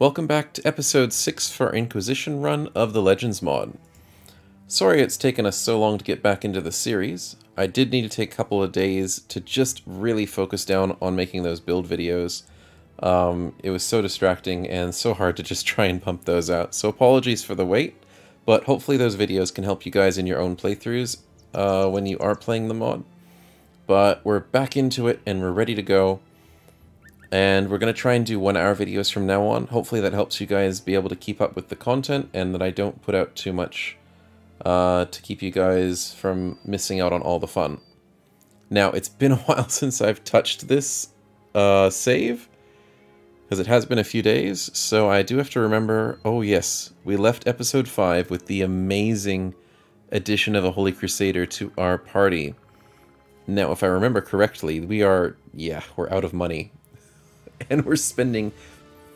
Welcome back to episode 6 for Inquisition run of the Legends mod. Sorry it's taken us so long to get back into the series. I did need to take a couple of days to just really focus down on making those build videos. Um, it was so distracting and so hard to just try and pump those out, so apologies for the wait, but hopefully those videos can help you guys in your own playthroughs uh, when you are playing the mod. But we're back into it and we're ready to go. And we're going to try and do one hour videos from now on. Hopefully that helps you guys be able to keep up with the content and that I don't put out too much uh, to keep you guys from missing out on all the fun. Now, it's been a while since I've touched this uh, save, because it has been a few days, so I do have to remember, oh yes, we left episode 5 with the amazing addition of a Holy Crusader to our party. Now, if I remember correctly, we are, yeah, we're out of money. And we're spending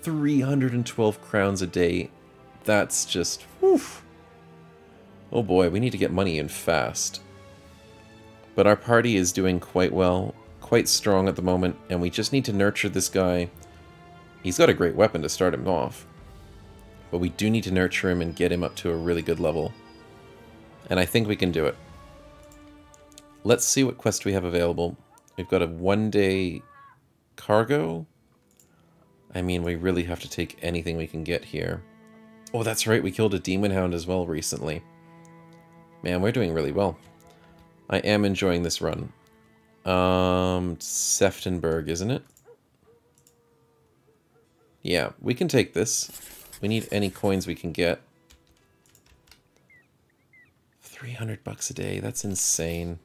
312 crowns a day. That's just, whew. Oh boy, we need to get money in fast. But our party is doing quite well, quite strong at the moment, and we just need to nurture this guy. He's got a great weapon to start him off. But we do need to nurture him and get him up to a really good level. And I think we can do it. Let's see what quest we have available. We've got a one-day cargo. I mean, we really have to take anything we can get here. Oh, that's right, we killed a demon hound as well recently. Man, we're doing really well. I am enjoying this run. Um, Seftenberg, isn't it? Yeah, we can take this. We need any coins we can get. 300 bucks a day, that's insane.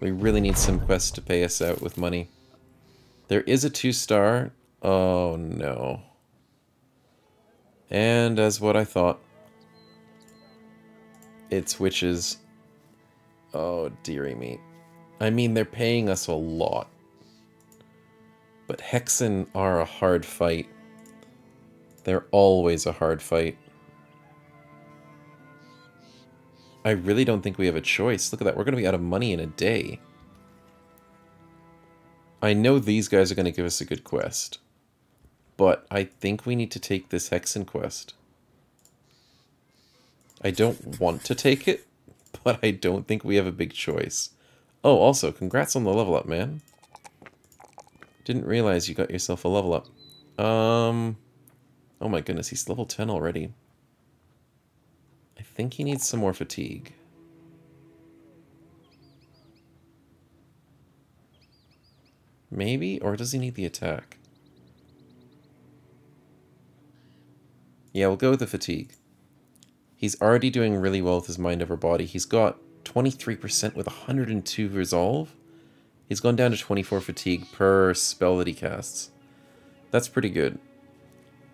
We really need some quests to pay us out with money. There is a two-star. Oh, no. And as what I thought, it's witches. Oh, dearie me. I mean, they're paying us a lot. But Hexen are a hard fight. They're always a hard fight. I really don't think we have a choice. Look at that. We're going to be out of money in a day. I know these guys are going to give us a good quest. But I think we need to take this Hexen quest. I don't want to take it, but I don't think we have a big choice. Oh, also, congrats on the level up, man. Didn't realize you got yourself a level up. Um, oh my goodness, he's level 10 already. I think he needs some more fatigue. Maybe? Or does he need the attack? Yeah, we'll go with the fatigue. He's already doing really well with his mind over body. He's got 23% with 102 resolve. He's gone down to 24 fatigue per spell that he casts. That's pretty good.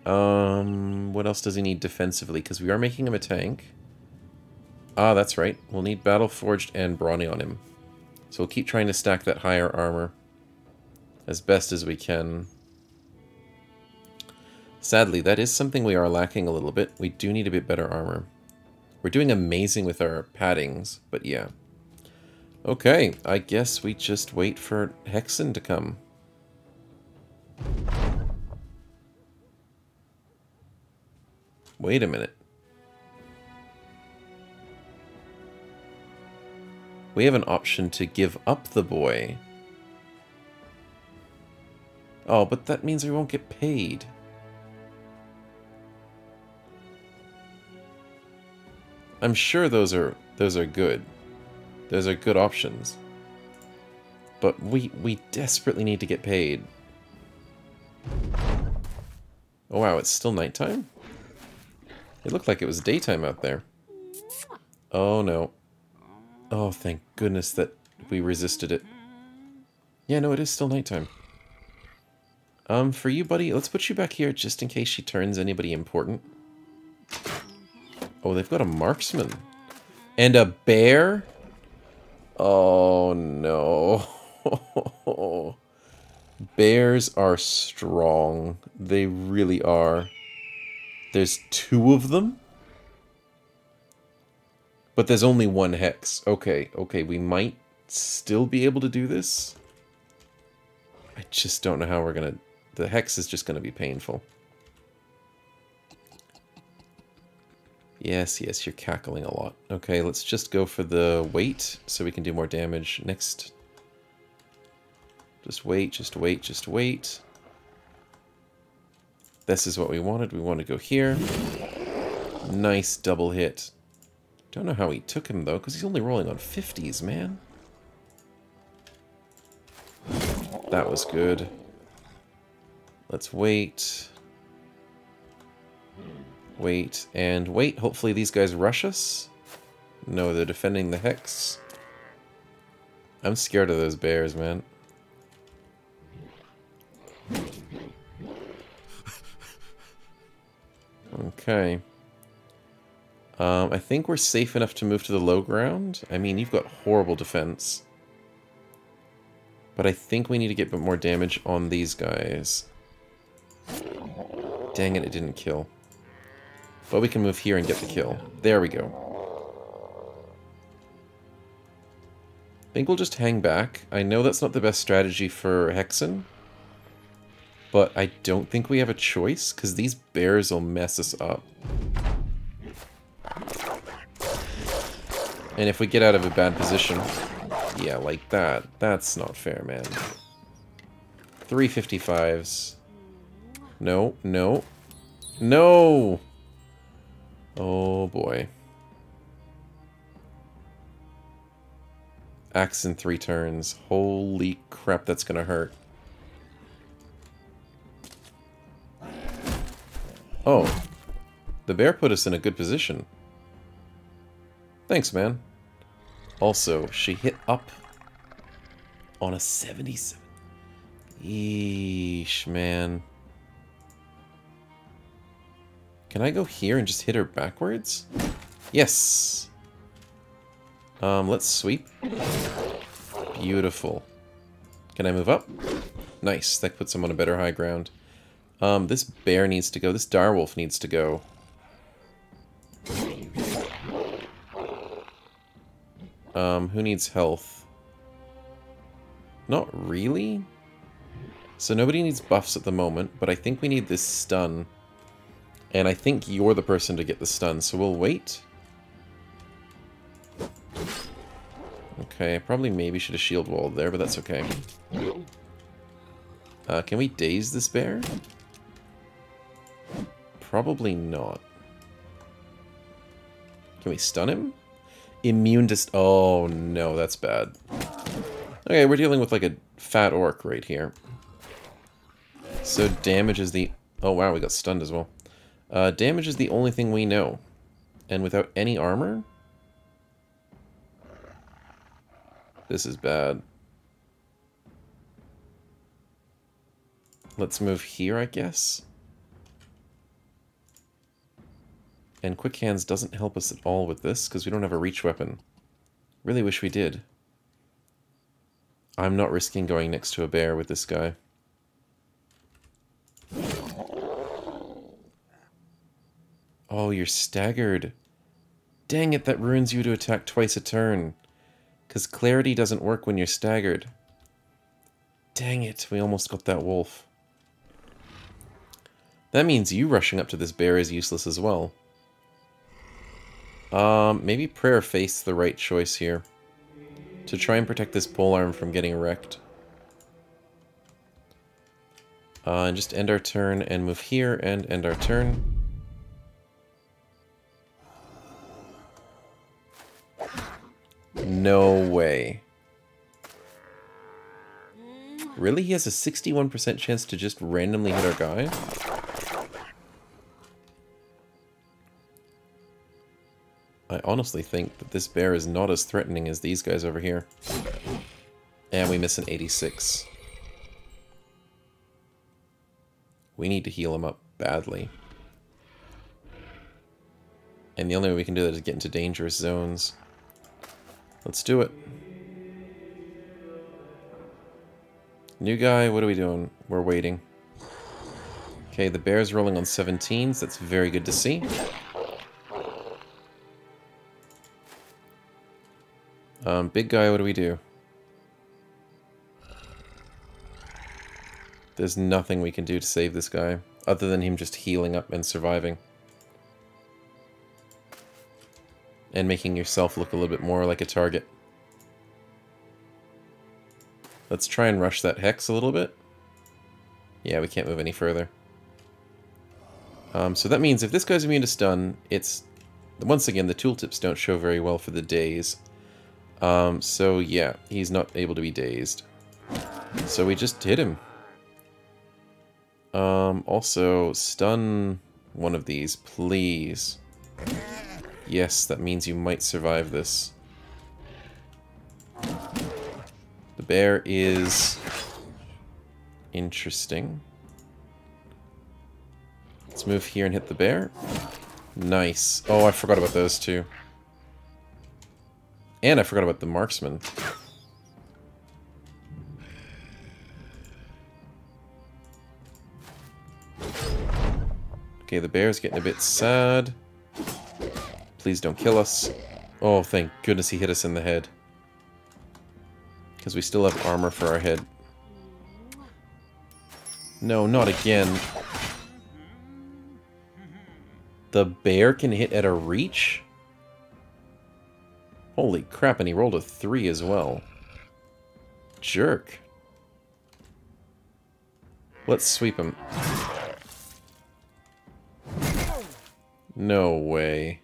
Um, what else does he need defensively? Because we are making him a tank. Ah, that's right. We'll need Battle Forged and Brawny on him. So we'll keep trying to stack that higher armor as best as we can. Sadly, that is something we are lacking a little bit. We do need a bit better armor. We're doing amazing with our paddings, but yeah. Okay, I guess we just wait for Hexen to come. Wait a minute. We have an option to give up the boy. Oh, but that means we won't get paid. I'm sure those are those are good. Those are good options. But we we desperately need to get paid. Oh wow, it's still nighttime? It looked like it was daytime out there. Oh no. Oh, thank goodness that we resisted it. Yeah, no, it is still nighttime. Um, for you, buddy, let's put you back here just in case she turns anybody important. Oh, they've got a marksman. And a bear? Oh, no. Bears are strong. They really are. There's two of them? But there's only one hex. Okay, okay, we might still be able to do this. I just don't know how we're gonna the hex is just going to be painful. Yes, yes, you're cackling a lot. Okay, let's just go for the weight so we can do more damage. Next. Just wait, just wait, just wait. This is what we wanted. We want to go here. Nice double hit. Don't know how he took him, though, because he's only rolling on 50s, man. That was good. Let's wait. Wait, and wait. Hopefully these guys rush us. No, they're defending the Hex. I'm scared of those bears, man. Okay. Um, I think we're safe enough to move to the low ground. I mean, you've got horrible defense. But I think we need to get a bit more damage on these guys. Dang it, it didn't kill. But we can move here and get the kill. There we go. I think we'll just hang back. I know that's not the best strategy for Hexen. But I don't think we have a choice, because these bears will mess us up. And if we get out of a bad position... Yeah, like that. That's not fair, man. 355s. No, no. No! Oh boy. Axe in three turns. Holy crap, that's gonna hurt. Oh. The bear put us in a good position. Thanks, man. Also, she hit up on a 77. Yeesh, man. Can I go here and just hit her backwards? Yes! Um, let's sweep. Beautiful. Can I move up? Nice, that puts him on a better high ground. Um, this bear needs to go. This direwolf needs to go. Um, who needs health? Not really. So nobody needs buffs at the moment, but I think we need this stun. And I think you're the person to get the stun, so we'll wait. Okay, I probably maybe should have shield walled there, but that's okay. Uh, can we daze this bear? Probably not. Can we stun him? Immune dist- Oh, no, that's bad. Okay, we're dealing with like a fat orc right here. So damage is the... Oh, wow, we got stunned as well. Uh, damage is the only thing we know. And without any armor? This is bad. Let's move here, I guess. And Quick Hands doesn't help us at all with this, because we don't have a reach weapon. Really wish we did. I'm not risking going next to a bear with this guy. Oh, you're staggered. Dang it, that ruins you to attack twice a turn. Because clarity doesn't work when you're staggered. Dang it, we almost got that wolf. That means you rushing up to this bear is useless as well. Um, maybe Prayer Face the right choice here. To try and protect this polearm from getting wrecked. Uh, and just end our turn and move here and end our turn. No way. Really? He has a 61% chance to just randomly hit our guy? I honestly think that this bear is not as threatening as these guys over here. And we miss an 86. We need to heal him up badly. And the only way we can do that is get into dangerous zones. Let's do it. New guy, what are we doing? We're waiting. Okay, the bear's rolling on 17s. That's very good to see. Um, big guy, what do we do? There's nothing we can do to save this guy, other than him just healing up and surviving. And making yourself look a little bit more like a target. Let's try and rush that Hex a little bit. Yeah, we can't move any further. Um, so that means if this guy's immune to stun, it's... Once again, the tooltips don't show very well for the daze. Um, so yeah, he's not able to be dazed. So we just hit him. Um, also, stun one of these, please. Yes, that means you might survive this. The bear is interesting. Let's move here and hit the bear. Nice. Oh, I forgot about those two. And I forgot about the marksman. Okay, the bear's getting a bit sad. Please don't kill us. Oh, thank goodness he hit us in the head. Because we still have armor for our head. No, not again. The bear can hit at a reach? Holy crap, and he rolled a 3 as well. Jerk. Let's sweep him. No way.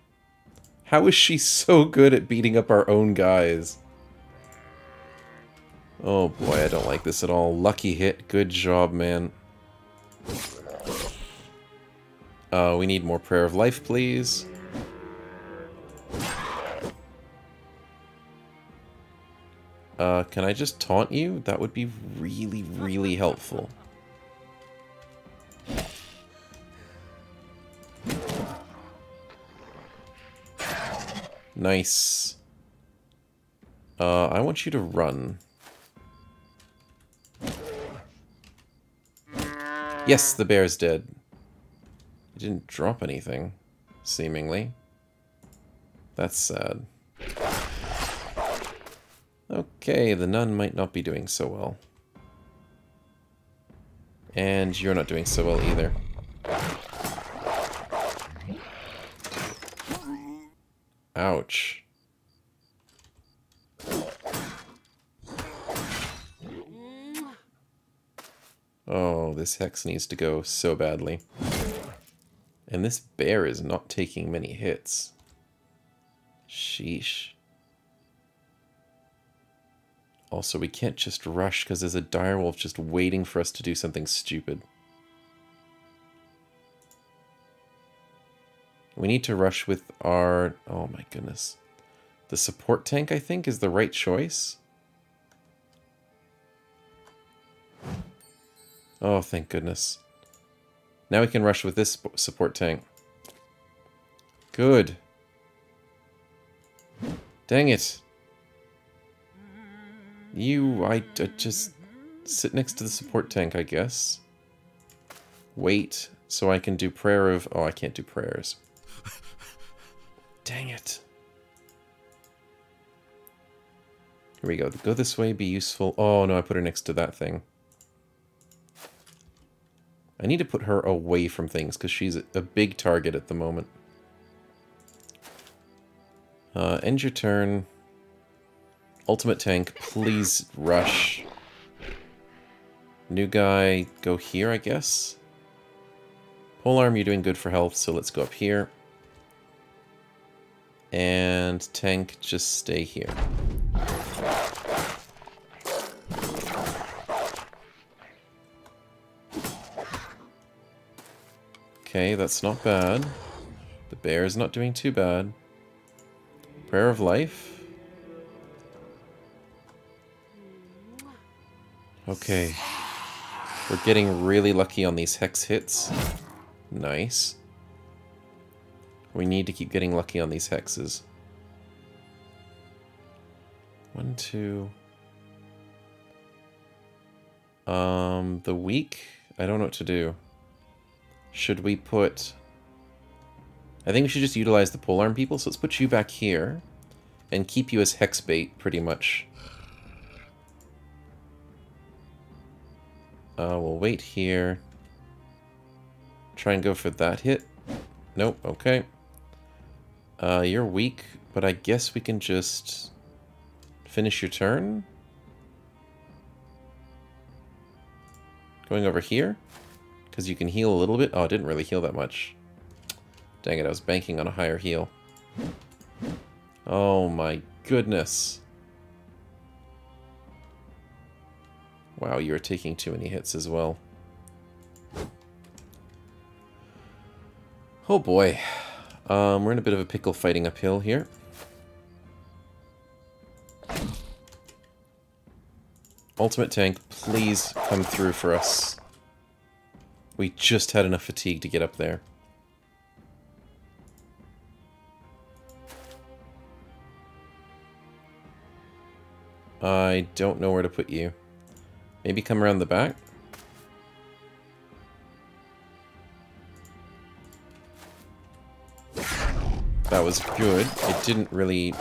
How is she so good at beating up our own guys? Oh boy, I don't like this at all. Lucky hit. Good job, man. Uh, we need more Prayer of Life, please. Uh, can I just taunt you? That would be really, really helpful. Nice. Uh, I want you to run. Yes, the bear's dead. He didn't drop anything, seemingly. That's sad. Okay, the nun might not be doing so well. And you're not doing so well either. Ouch. Oh, this hex needs to go so badly. And this bear is not taking many hits. Sheesh. Also, we can't just rush because there's a direwolf just waiting for us to do something stupid. We need to rush with our... Oh my goodness. The support tank, I think, is the right choice. Oh, thank goodness. Now we can rush with this support tank. Good. Dang it. You, I, I just sit next to the support tank, I guess. Wait, so I can do prayer of... Oh, I can't do prayers. Dang it. Here we go. Go this way, be useful. Oh, no, I put her next to that thing. I need to put her away from things because she's a big target at the moment. Uh, end your turn. Ultimate tank, please rush. New guy, go here, I guess. Polearm, you're doing good for health, so let's go up here. And tank, just stay here. Okay, that's not bad. The bear is not doing too bad. Prayer of Life. Okay. We're getting really lucky on these hex hits. Nice. We need to keep getting lucky on these hexes. One, two... Um, the weak? I don't know what to do. Should we put... I think we should just utilize the polearm people, so let's put you back here. And keep you as hex bait, pretty much. Uh, we'll wait here. Try and go for that hit. Nope, okay. Uh, you're weak, but I guess we can just finish your turn. Going over here, because you can heal a little bit. Oh, it didn't really heal that much. Dang it, I was banking on a higher heal. Oh my goodness. Wow, you're taking too many hits as well. Oh boy. Um, we're in a bit of a pickle fighting uphill here. Ultimate tank, please come through for us. We just had enough fatigue to get up there. I don't know where to put you. Maybe come around the back? That was good. It didn't really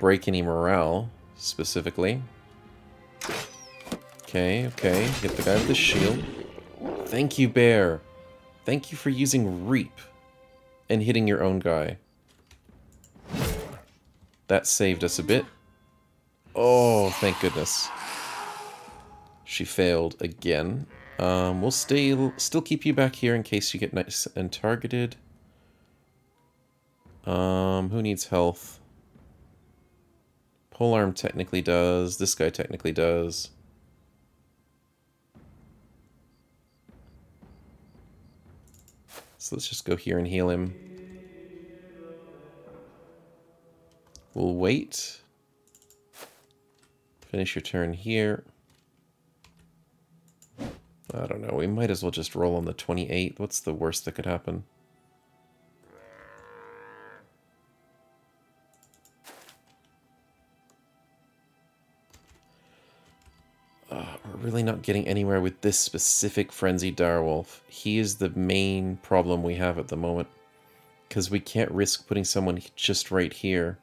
break any morale, specifically. Okay, okay. Hit the guy with the shield. Thank you, Bear. Thank you for using Reap and hitting your own guy. That saved us a bit. Oh, thank goodness. She failed again. Um, we'll stay, still keep you back here in case you get nice and targeted. Um, who needs health? Polearm technically does. This guy technically does. So let's just go here and heal him. We'll wait. Finish your turn here. I don't know, we might as well just roll on the 28th. What's the worst that could happen? Really not getting anywhere with this specific Frenzied Direwolf. He is the main problem we have at the moment. Because we can't risk putting someone just right here.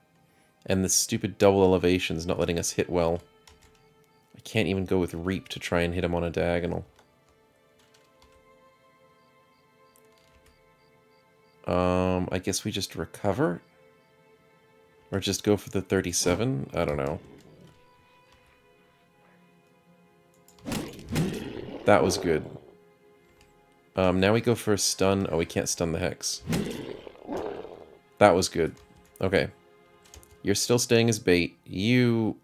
And the stupid double elevation is not letting us hit well. I can't even go with Reap to try and hit him on a diagonal. Um, I guess we just recover? Or just go for the 37? I don't know. That was good. Um, now we go for a stun. Oh, we can't stun the Hex. That was good. Okay. You're still staying as bait. You...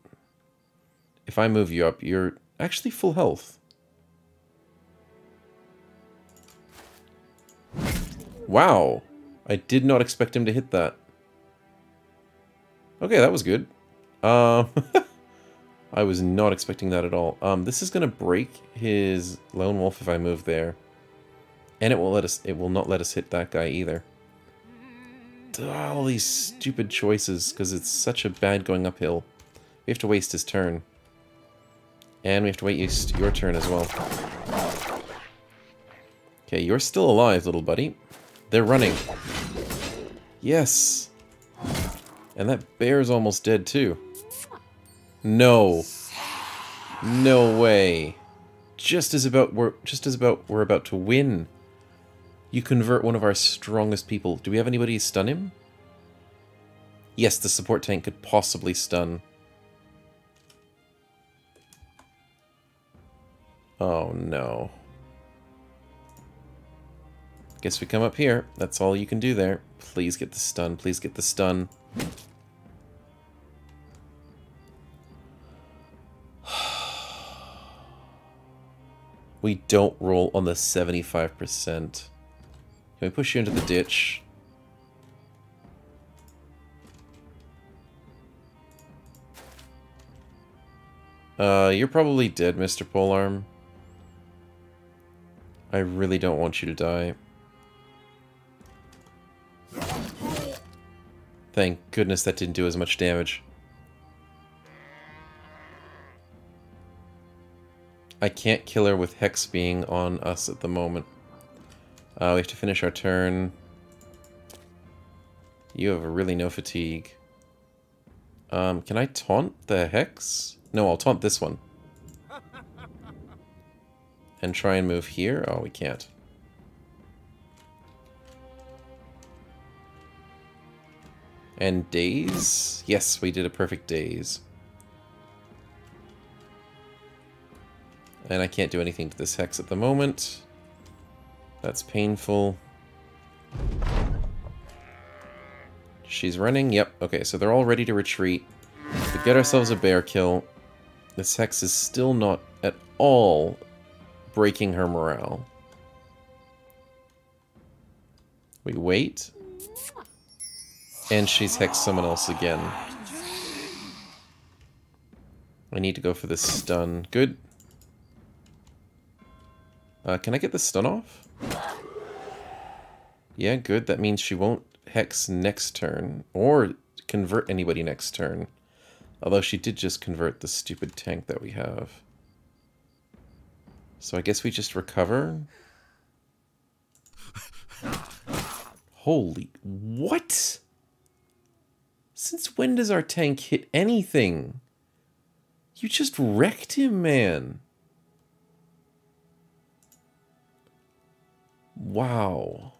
If I move you up, you're actually full health. Wow. I did not expect him to hit that. Okay, that was good. Um... I was not expecting that at all. Um, this is going to break his Lone Wolf if I move there. And it will let us. It will not let us hit that guy either. All these stupid choices, because it's such a bad going uphill. We have to waste his turn. And we have to waste your turn as well. Okay, you're still alive, little buddy. They're running. Yes! And that bear's almost dead, too. No. No way. Just as about we're just as about we're about to win. You convert one of our strongest people. Do we have anybody stun him? Yes, the support tank could possibly stun. Oh no. Guess we come up here. That's all you can do there. Please get the stun. Please get the stun. We don't roll on the 75%. Can we push you into the ditch? Uh, you're probably dead, Mr. Polearm. I really don't want you to die. Thank goodness that didn't do as much damage. I can't kill her with Hex being on us at the moment. Uh, we have to finish our turn. You have really no fatigue. Um, can I taunt the Hex? No, I'll taunt this one. and try and move here. Oh, we can't. And daze? Yes, we did a perfect daze. And I can't do anything to this hex at the moment. That's painful. She's running. Yep. Okay, so they're all ready to retreat. We get ourselves a bear kill. This hex is still not at all breaking her morale. We wait. And she's hexed someone else again. I need to go for this stun. Good. Uh, can I get the stun off? Yeah, good. That means she won't hex next turn. Or convert anybody next turn. Although she did just convert the stupid tank that we have. So I guess we just recover. Holy... What? Since when does our tank hit anything? You just wrecked him, man. Wow.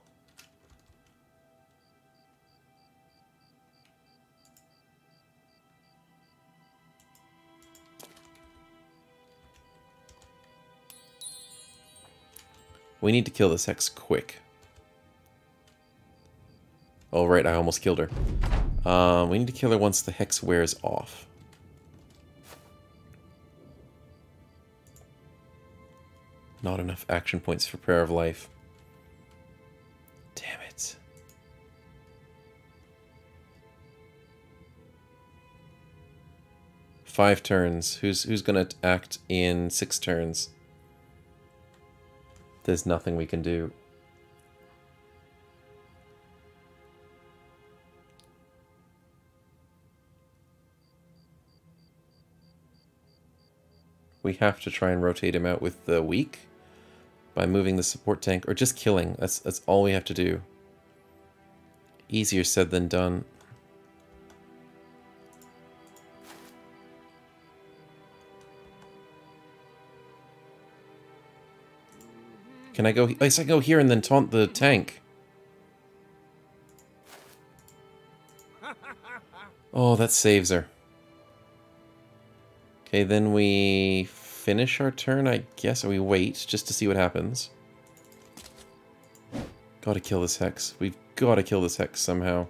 We need to kill this Hex quick. Oh, right, I almost killed her. Um, we need to kill her once the Hex wears off. Not enough action points for Prayer of Life. Five turns. Who's who's gonna act in six turns? There's nothing we can do. We have to try and rotate him out with the weak by moving the support tank or just killing. That's that's all we have to do. Easier said than done. Can I go? I guess I go here and then taunt the tank. Oh, that saves her. Okay, then we finish our turn, I guess, or we wait just to see what happens. Gotta kill this Hex. We've gotta kill this Hex somehow.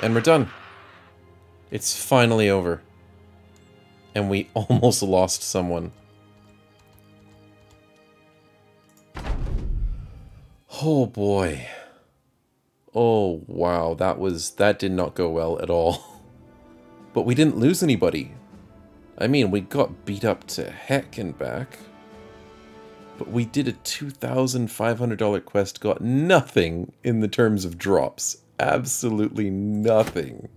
And we're done. It's finally over. And we almost lost someone. Oh boy. Oh wow, that was that did not go well at all. But we didn't lose anybody. I mean, we got beat up to heck and back. But we did a $2,500 quest, got nothing in the terms of drops. Absolutely nothing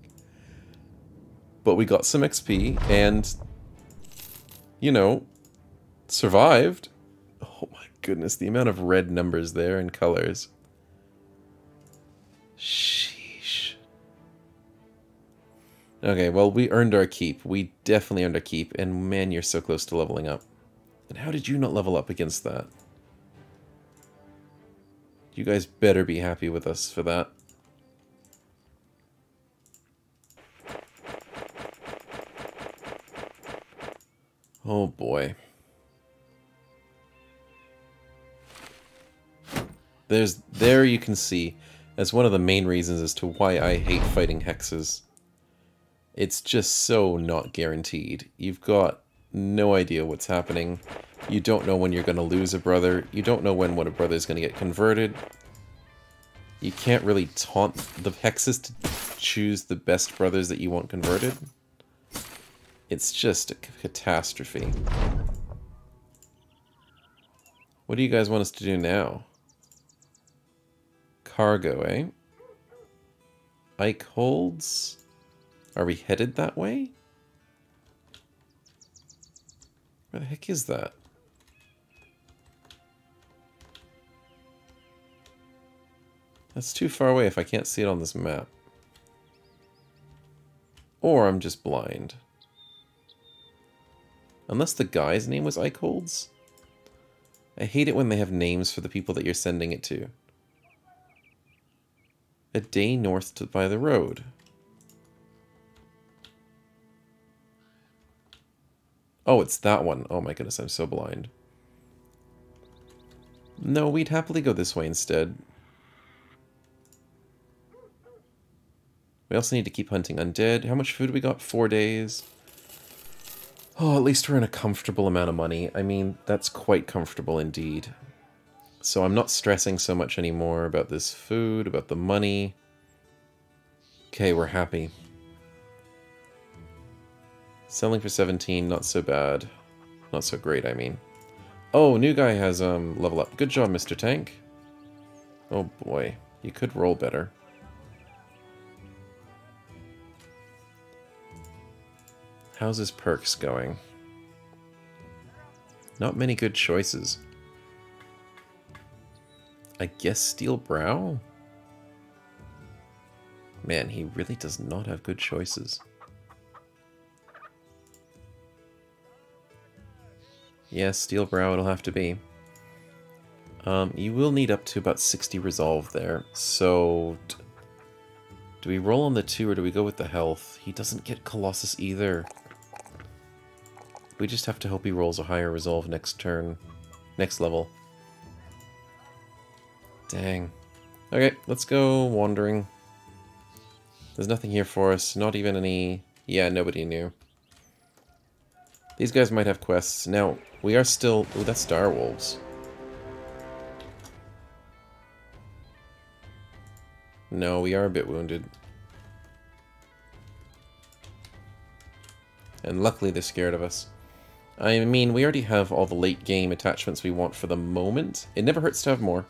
but we got some XP and, you know, survived. Oh my goodness, the amount of red numbers there and colors. Sheesh. Okay, well, we earned our keep. We definitely earned our keep, and man, you're so close to leveling up. And how did you not level up against that? You guys better be happy with us for that. Oh boy. There's there you can see as one of the main reasons as to why I hate fighting hexes. It's just so not guaranteed. You've got no idea what's happening. You don't know when you're going to lose a brother. You don't know when one a brother is going to get converted. You can't really taunt the hexes to choose the best brothers that you want converted. It's just a catastrophe. What do you guys want us to do now? Cargo, eh? Eichholz? Are we headed that way? Where the heck is that? That's too far away if I can't see it on this map. Or I'm just blind. Unless the guy's name was Eichholz? I hate it when they have names for the people that you're sending it to. A day north to, by the road. Oh, it's that one. Oh my goodness, I'm so blind. No, we'd happily go this way instead. We also need to keep hunting undead. How much food we got? Four days. Oh, at least we're in a comfortable amount of money. I mean, that's quite comfortable indeed. So I'm not stressing so much anymore about this food, about the money. Okay, we're happy. Selling for 17, not so bad. Not so great, I mean. Oh, new guy has um level up. Good job, Mr. Tank. Oh boy, you could roll better. How's his perks going? Not many good choices. I guess Steel Brow? Man, he really does not have good choices. Yes, Steel Brow it'll have to be. Um, you will need up to about 60 resolve there, so... Do we roll on the 2 or do we go with the health? He doesn't get Colossus either. We just have to hope he rolls a higher resolve next turn. Next level. Dang. Okay, let's go wandering. There's nothing here for us. Not even any... Yeah, nobody knew. These guys might have quests. Now, we are still... Oh, that's Star Wolves. No, we are a bit wounded. And luckily they're scared of us. I mean, we already have all the late game attachments we want for the moment. It never hurts to have more.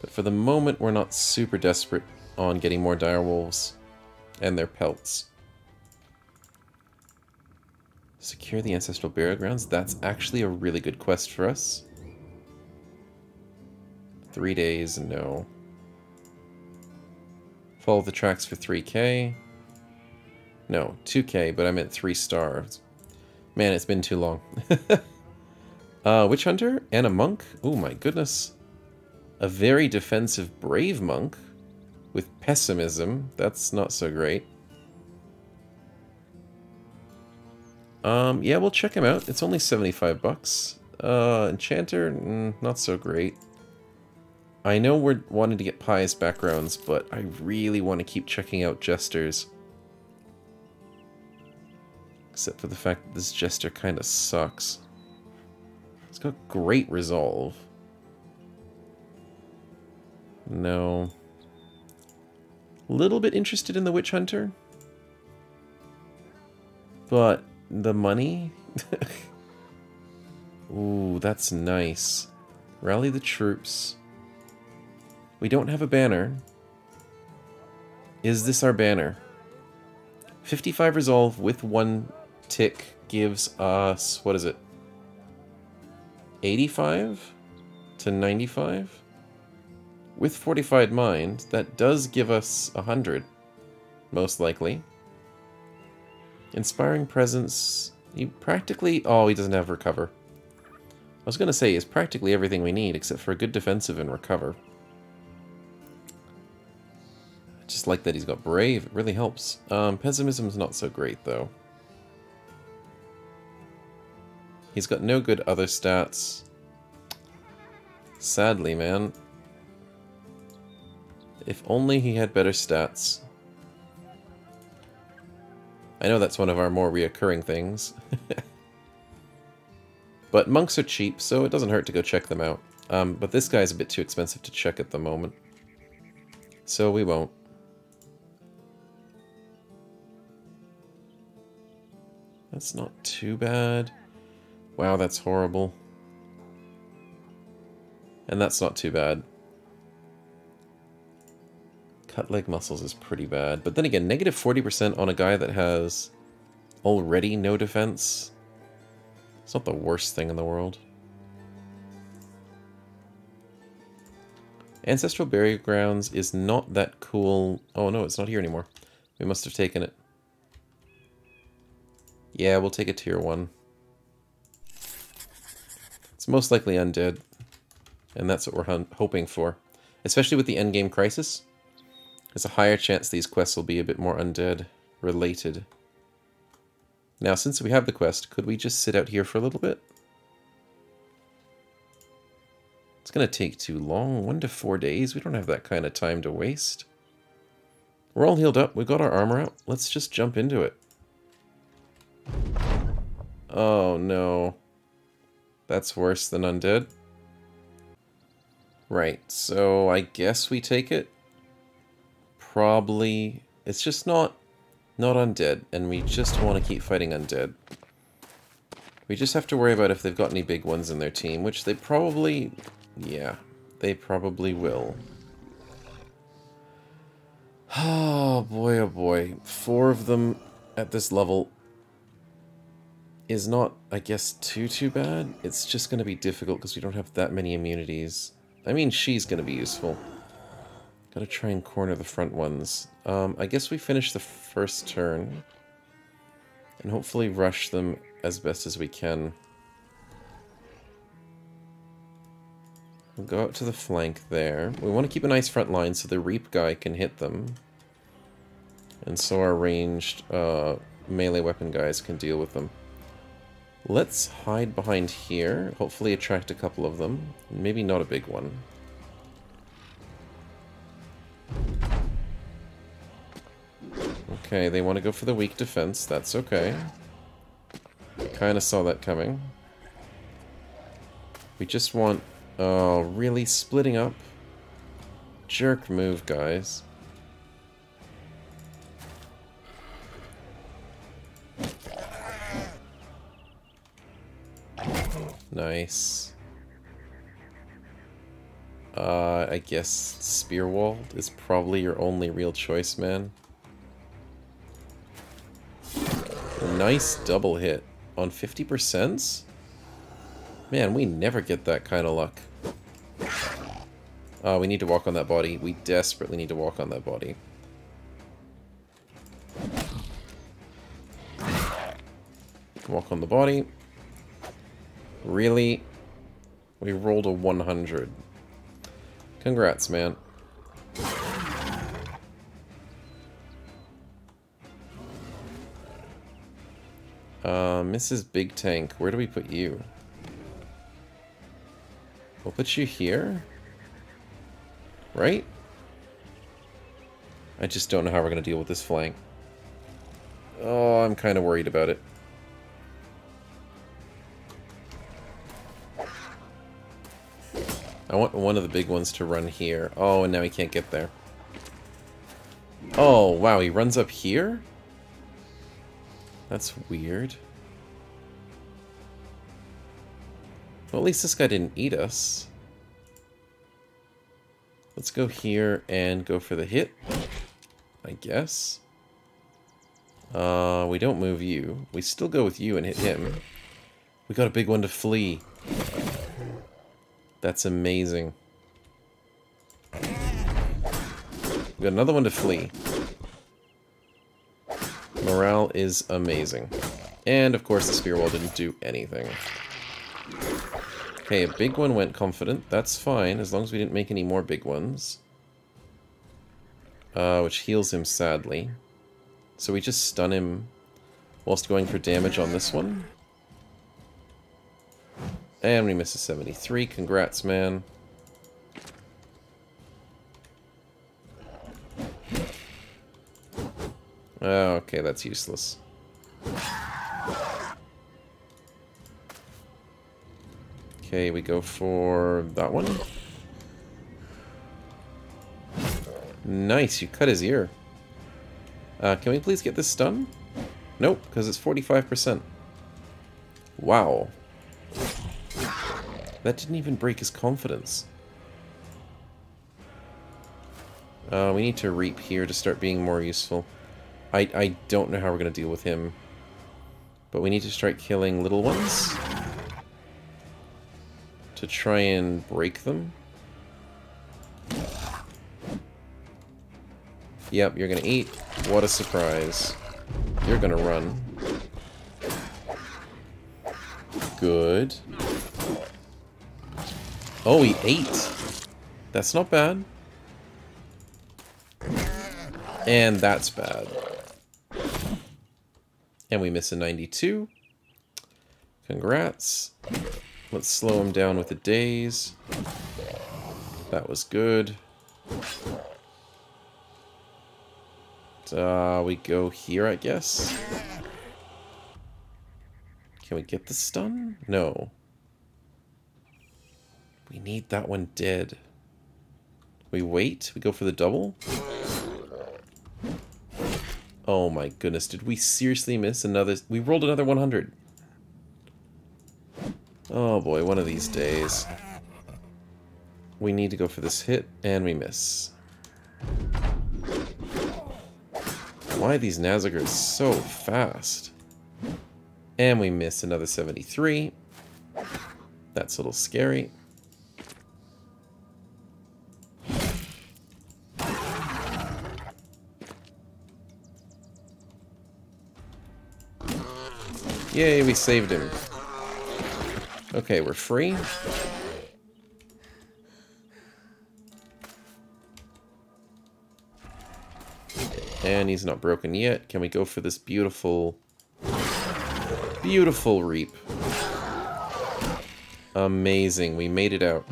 But for the moment, we're not super desperate on getting more direwolves and their pelts. Secure the ancestral burial grounds. That's actually a really good quest for us. Three days, no. Follow the tracks for 3k. No, 2k, but I meant 3 stars. Man, it's been too long. uh, Witch Hunter and a monk? Oh my goodness. A very defensive brave monk with pessimism. That's not so great. Um, yeah, we'll check him out. It's only 75 bucks. Uh, Enchanter, mm, not so great. I know we're wanting to get pious backgrounds, but I really want to keep checking out Jesters. Except for the fact that this Jester kind of sucks. It's got great resolve. No. A little bit interested in the Witch Hunter. But the money? Ooh, that's nice. Rally the troops. We don't have a banner. Is this our banner? 55 resolve with one tick gives us, what is it? 85 to 95? With Fortified Mind, that does give us 100, most likely. Inspiring Presence, he practically... Oh, he doesn't have Recover. I was going to say, it's practically everything we need, except for a good defensive and Recover. just like that he's got Brave, it really helps. Um, Pessimism's not so great, though. He's got no good other stats. Sadly, man. If only he had better stats. I know that's one of our more reoccurring things. but monks are cheap, so it doesn't hurt to go check them out. Um, but this guy's a bit too expensive to check at the moment. So we won't. That's not too bad. Wow, that's horrible. And that's not too bad. Cut leg muscles is pretty bad. But then again, negative 40% on a guy that has already no defense. It's not the worst thing in the world. Ancestral Burial Grounds is not that cool. Oh no, it's not here anymore. We must have taken it. Yeah, we'll take a tier 1. It's most likely undead. And that's what we're hoping for. Especially with the endgame crisis. There's a higher chance these quests will be a bit more undead related. Now, since we have the quest, could we just sit out here for a little bit? It's going to take too long. One to four days. We don't have that kind of time to waste. We're all healed up. We got our armor out. Let's just jump into it. Oh, no. That's worse than undead. Right, so I guess we take it. Probably... It's just not not undead, and we just want to keep fighting undead. We just have to worry about if they've got any big ones in their team, which they probably... Yeah, they probably will. Oh boy, oh boy. Four of them at this level is not, I guess, too, too bad. It's just going to be difficult because we don't have that many immunities. I mean, she's going to be useful. Gotta try and corner the front ones. Um, I guess we finish the first turn. And hopefully rush them as best as we can. We'll go out to the flank there. We want to keep a nice front line so the Reap guy can hit them. And so our ranged uh, melee weapon guys can deal with them. Let's hide behind here. Hopefully attract a couple of them. Maybe not a big one. Okay, they want to go for the weak defense. That's okay. Kind of saw that coming. We just want... Oh, really? Splitting up? Jerk move, guys. Nice. Uh, I guess Spear Wall is probably your only real choice, man. Nice double hit on 50%? Man, we never get that kind of luck. Uh, we need to walk on that body. We desperately need to walk on that body. Walk on the body. Really? We rolled a 100. Congrats, man. Uh, Mrs. Big Tank, where do we put you? We'll put you here? Right? I just don't know how we're going to deal with this flank. Oh, I'm kind of worried about it. I want one of the big ones to run here. Oh, and now he can't get there. Oh, wow, he runs up here? That's weird. Well, at least this guy didn't eat us. Let's go here and go for the hit, I guess. Uh, we don't move you. We still go with you and hit him. We got a big one to flee. That's amazing. We got another one to flee. Morale is amazing. And, of course, the spear wall didn't do anything. Okay, a big one went confident. That's fine, as long as we didn't make any more big ones. Uh, which heals him, sadly. So we just stun him whilst going for damage on this one. And we miss a 73. Congrats, man. Oh, okay, that's useless. Okay, we go for that one. Nice, you cut his ear. Uh, can we please get this stun? Nope, because it's 45%. Wow. That didn't even break his confidence. Uh, we need to reap here to start being more useful. I, I don't know how we're going to deal with him. But we need to start killing little ones. To try and break them. Yep, you're going to eat. What a surprise. You're going to run. good. Oh, he ate. That's not bad. And that's bad. And we miss a 92. Congrats. Let's slow him down with the days. That was good. Uh, we go here, I guess. Can we get the stun? No. We need that one dead. We wait? We go for the double? Oh my goodness, did we seriously miss another... We rolled another 100. Oh boy, one of these days. We need to go for this hit, and we miss. Why these Nachzehrers so fast? And we miss another 73. That's a little scary. Yay, we saved him. Okay, we're free. And he's not broken yet. Can we go for this beautiful, beautiful reap? Amazing. We made it out.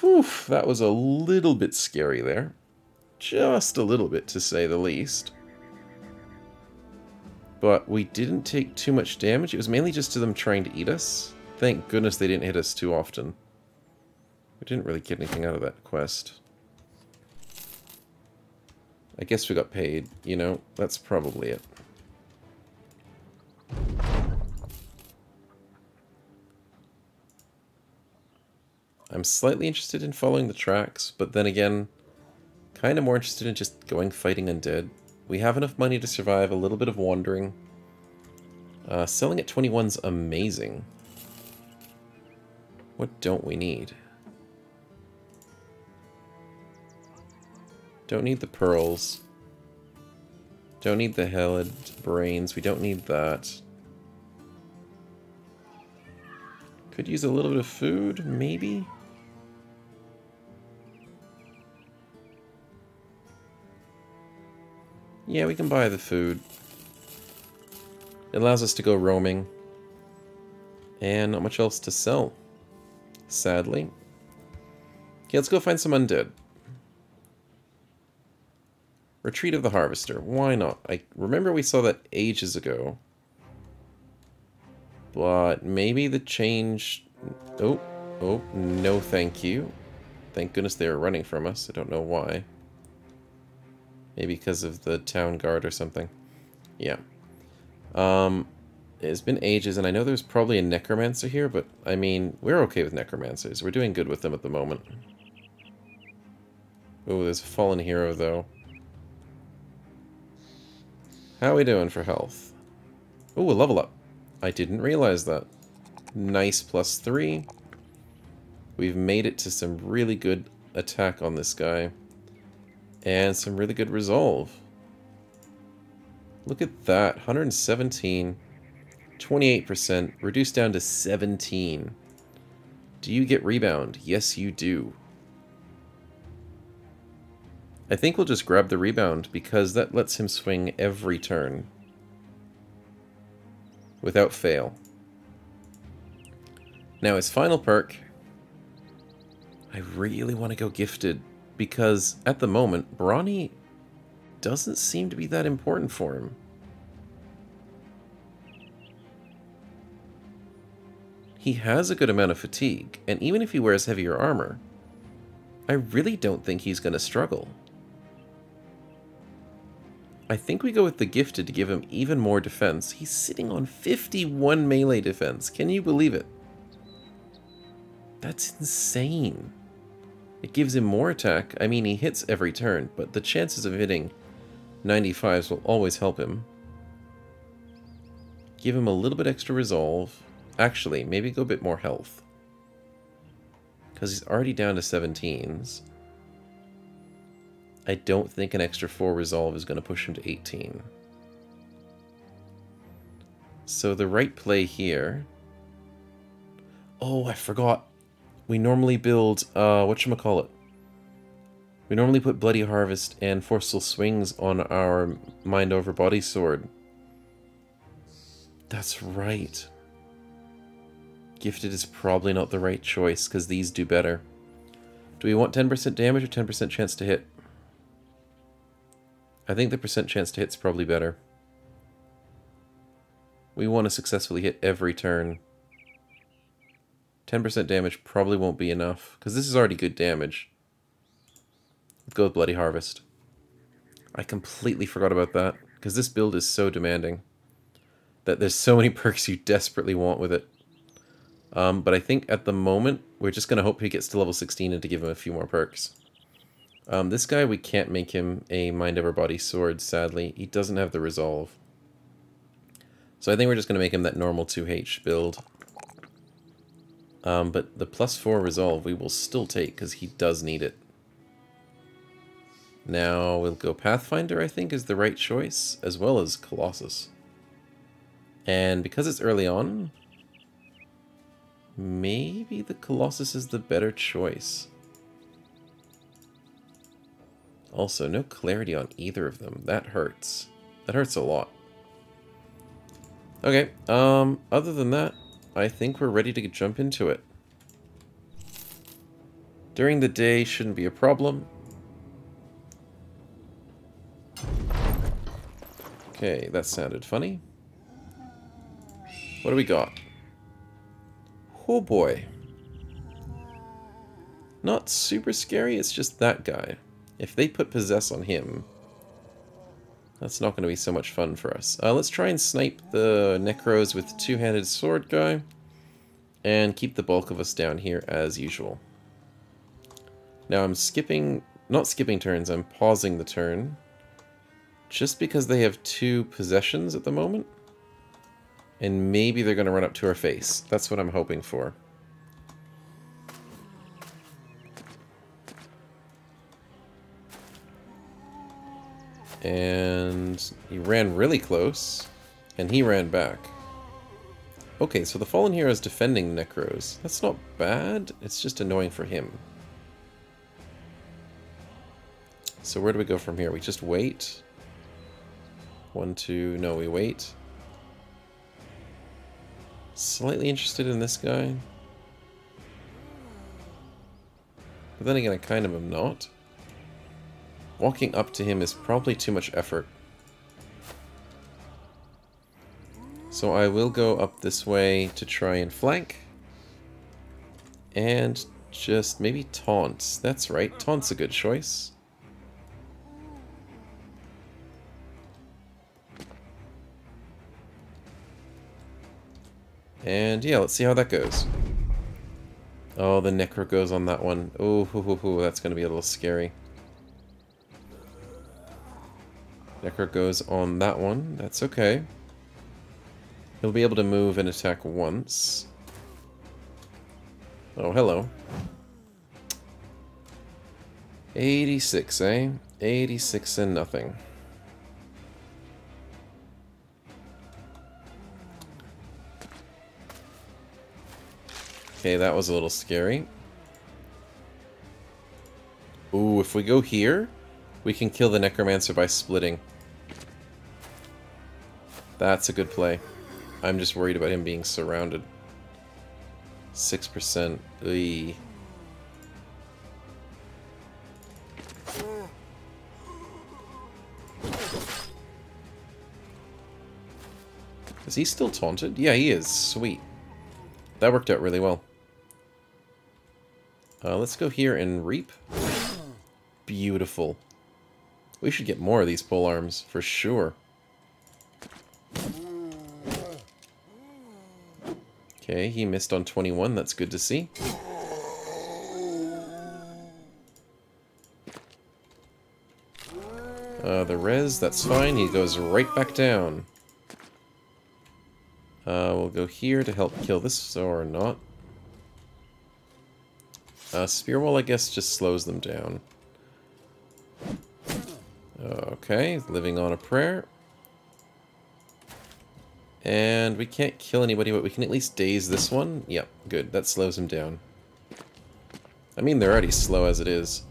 Whew, that was a little bit scary there. Just a little bit, to say the least. But we didn't take too much damage. It was mainly just to them trying to eat us. Thank goodness they didn't hit us too often. We didn't really get anything out of that quest. I guess we got paid, you know? That's probably it. I'm slightly interested in following the tracks, but then again, kind of more interested in just going fighting undead. We have enough money to survive a little bit of wandering. Uh, selling at 21's amazing. What don't we need? Don't need the pearls. Don't need the Helid brains. We don't need that. Could use a little bit of food, maybe? Yeah, we can buy the food. It allows us to go roaming. And not much else to sell. Sadly. Okay, let's go find some undead. Retreat of the Harvester. Why not? I remember we saw that ages ago. But maybe the change... Oh, oh, no thank you. Thank goodness they are running from us. I don't know why. Maybe because of the town guard or something. Yeah. Um, it's been ages, and I know there's probably a necromancer here, but, I mean, we're okay with necromancers. We're doing good with them at the moment. Oh, there's a fallen hero, though. How are we doing for health? Oh, a level up. I didn't realize that. Nice plus three. We've made it to some really good attack on this guy. And some really good resolve. Look at that. 117. 28%. Reduced down to 17. Do you get rebound? Yes, you do. I think we'll just grab the rebound because that lets him swing every turn. Without fail. Now his final perk. I really want to go gifted because at the moment, Brawny doesn't seem to be that important for him. He has a good amount of fatigue, and even if he wears heavier armor, I really don't think he's going to struggle. I think we go with the Gifted to give him even more defense. He's sitting on 51 melee defense. Can you believe it? That's insane. It gives him more attack. I mean, he hits every turn, but the chances of hitting 95s will always help him. Give him a little bit extra resolve. Actually, maybe go a bit more health. Because he's already down to 17s. I don't think an extra 4 resolve is going to push him to 18. So the right play here... Oh, I forgot. We normally build, uh, it? We normally put Bloody Harvest and Forceful Swings on our Mind Over Body sword. That's right. Gifted is probably not the right choice, because these do better. Do we want 10% damage or 10% chance to hit? I think the percent chance to hit is probably better. We want to successfully hit every turn. 10% damage probably won't be enough, because this is already good damage. Let's go with Bloody Harvest. I completely forgot about that, because this build is so demanding. That there's so many perks you desperately want with it. Um, but I think at the moment, we're just going to hope he gets to level 16 and to give him a few more perks. Um, this guy, we can't make him a Mind Over Body sword, sadly. He doesn't have the resolve. So I think we're just going to make him that normal 2H build. Um, but the plus 4 resolve we will still take, because he does need it. Now we'll go Pathfinder, I think, is the right choice, as well as Colossus. And because it's early on, maybe the Colossus is the better choice. Also, no clarity on either of them. That hurts. That hurts a lot. Okay, um, other than that, I think we're ready to jump into it. During the day shouldn't be a problem. Okay, that sounded funny. What do we got? Oh boy. Not super scary, it's just that guy. If they put Possess on him, that's not going to be so much fun for us. Uh, let's try and snipe the Necros with two-handed sword guy, and keep the bulk of us down here as usual. Now I'm skipping, not skipping turns, I'm pausing the turn, just because they have two possessions at the moment, and maybe they're going to run up to our face. That's what I'm hoping for. And he ran really close, and he ran back. Okay, so the Fallen Hero is defending Necros. That's not bad, it's just annoying for him. So where do we go from here? We just wait? One, two, no, we wait. Slightly interested in this guy. But then again, I kind of am not. Walking up to him is probably too much effort. So I will go up this way to try and flank. And just maybe taunt. That's right, taunt's a good choice. And yeah, let's see how that goes. Oh, the Necro goes on that one. Oh, that's going to be a little scary. Necro goes on that one. That's okay. He'll be able to move and attack once. Oh, hello. 86, eh? 86 and nothing. Okay, that was a little scary. Ooh, if we go here, we can kill the Necromancer by splitting. That's a good play. I'm just worried about him being surrounded. 6%. Eey. Is he still taunted? Yeah, he is. Sweet. That worked out really well. Uh, let's go here and reap. Beautiful. We should get more of these pole arms, for sure. Okay, he missed on 21. That's good to see. Uh, the res, that's fine. He goes right back down. Uh, we'll go here to help kill this, or not. Uh, Spear Wall, I guess, just slows them down. Okay, living on a prayer. And we can't kill anybody, but we can at least daze this one. Yep, good. That slows him down. I mean, they're already slow as it is.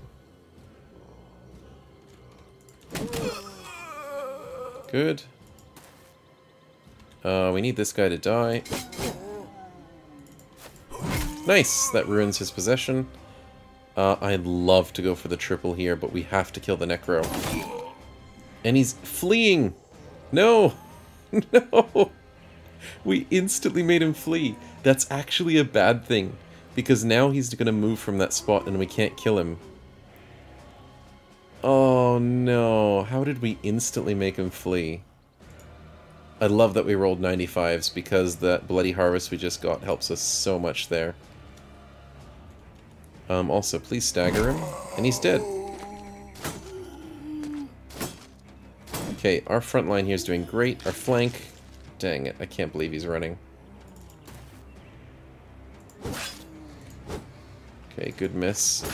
Good. Uh, we need this guy to die. Nice! That ruins his possession. Uh, I'd love to go for the triple here, but we have to kill the Necro. And he's fleeing! No! No! We instantly made him flee. That's actually a bad thing, because now he's to move from that spot and we can't kill him. Oh no, how did we instantly make him flee? I love that we rolled 95s because that Bloody Harvest we just got helps us so much there. Um, also, please stagger him. And he's dead. Okay, our front line here is doing great. Our flank... Dang it, I can't believe he's running. Okay, good miss.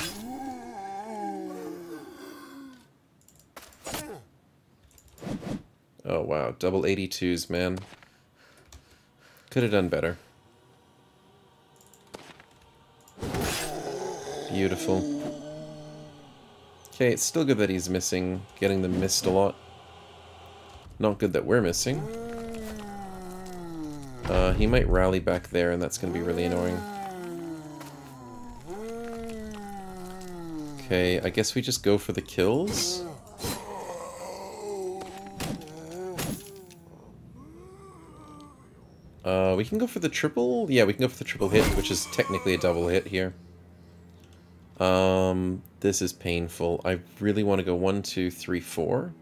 Oh wow, double 82s, man. Could have done better. Beautiful. Okay, it's still good that he's missing, getting them missed a lot. Not good that we're missing. Uh, he might rally back there, and that's going to be really annoying. Okay, I guess we just go for the kills? Uh, we can go for the triple? Yeah, we can go for the triple hit, which is technically a double hit here. Um, this is painful. I really want to go one, two, three, four.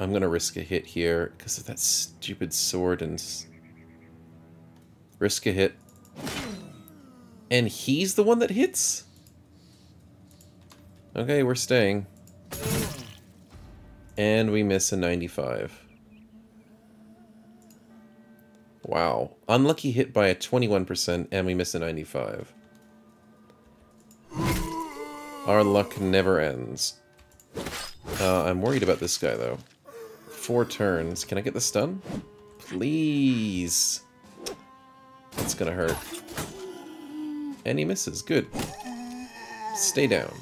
I'm going to risk a hit here because of that stupid sword and... Risk a hit. And he's the one that hits? Okay, we're staying. And we miss a 95. Wow. Unlucky hit by a 21% and we miss a 95. Our luck never ends. Uh, I'm worried about this guy, though. Four turns. Can I get the stun? Please. That's gonna hurt. And he misses. Good. Stay down.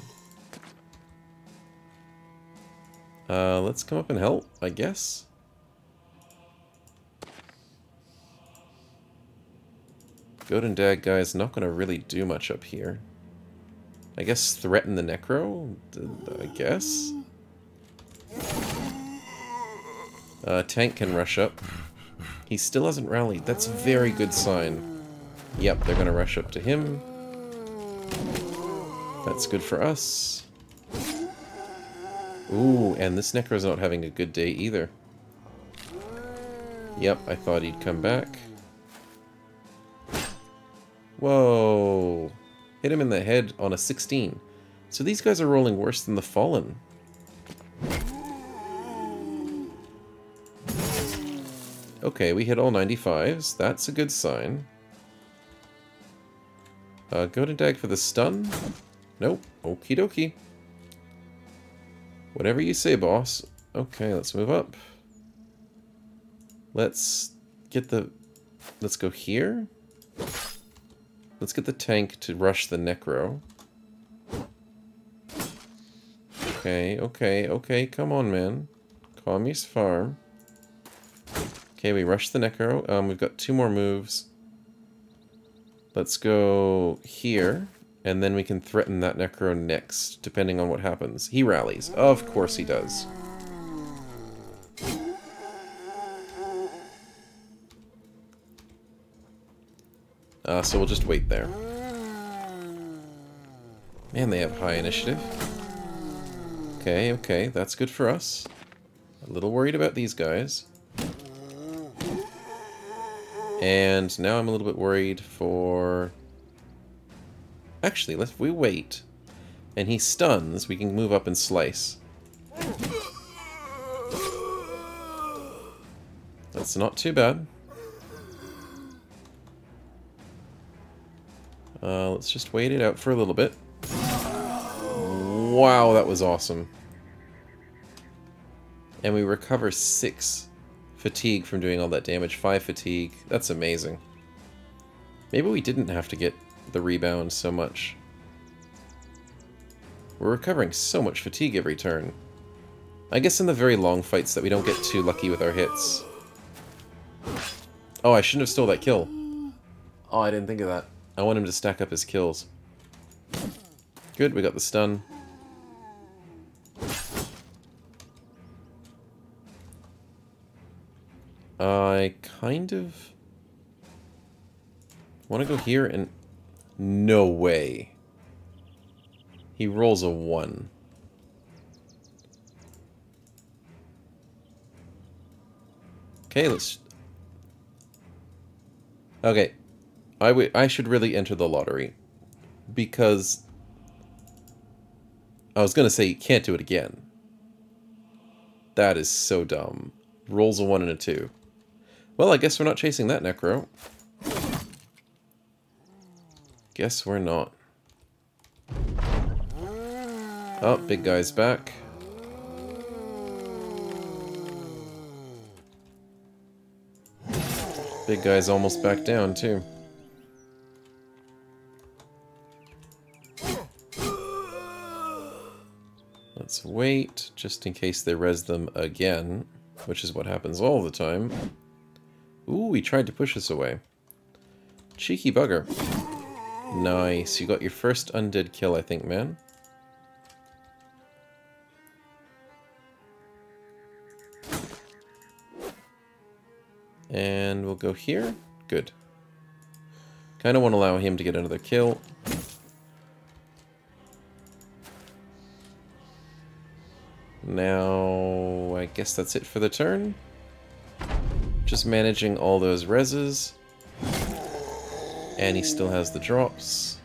Uh, let's come up and help, I guess. And Dag guy's not going to really do much up here. I guess threaten the Necro? I guess? Uh, tank can rush up. He still hasn't rallied. That's a very good sign. Yep, they're going to rush up to him. That's good for us. Ooh, and this Necro's not having a good day either. Yep, I thought he'd come back. Whoa. Hit him in the head on a 16. So these guys are rolling worse than the Fallen. Okay, we hit all 95s. That's a good sign. Uh, go to Dag for the stun. Nope. Okie dokie. Whatever you say, boss. Okay, let's move up. Let's get the... Let's go here. Let's get the tank to rush the Necro. Okay, okay, okay, come on, man. Kami's farm. Okay, we rush the Necro. Um, we've got two more moves. Let's go here, and then we can threaten that Necro next, depending on what happens. He rallies. Of course he does. Uh, so we'll just wait there. Man, they have high initiative. Okay, okay, that's good for us. A little worried about these guys. And now I'm a little bit worried for... Actually, let's we wait. And he stuns, we can move up and slice. That's not too bad. Uh, let's just wait it out for a little bit. Wow, that was awesome. And we recover 6 fatigue from doing all that damage. 5 fatigue. That's amazing. Maybe we didn't have to get the rebound so much. We're recovering so much fatigue every turn. I guess in the very long fights that we don't get too lucky with our hits. Oh, I shouldn't have stole that kill. Oh, I didn't think of that. I want him to stack up his kills. Good, we got the stun. I kind of want to go here and... No way. He rolls a 1. Okay, let's... Okay. I, I should really enter the lottery. Because... I was going to say you can't do it again. That is so dumb. Rolls a 1 and a 2. Well, I guess we're not chasing that Necro. Guess we're not. Oh, big guy's back. Big guy's almost back down, too. Let's wait, just in case they res them again, which is what happens all the time. Ooh, he tried to push us away. Cheeky bugger. Nice, you got your first undead kill, I think, man. And we'll go here. Good. Kind of want to allow him to get another kill. Now, I guess that's it for the turn. Just managing all those reses. And he still has the drops.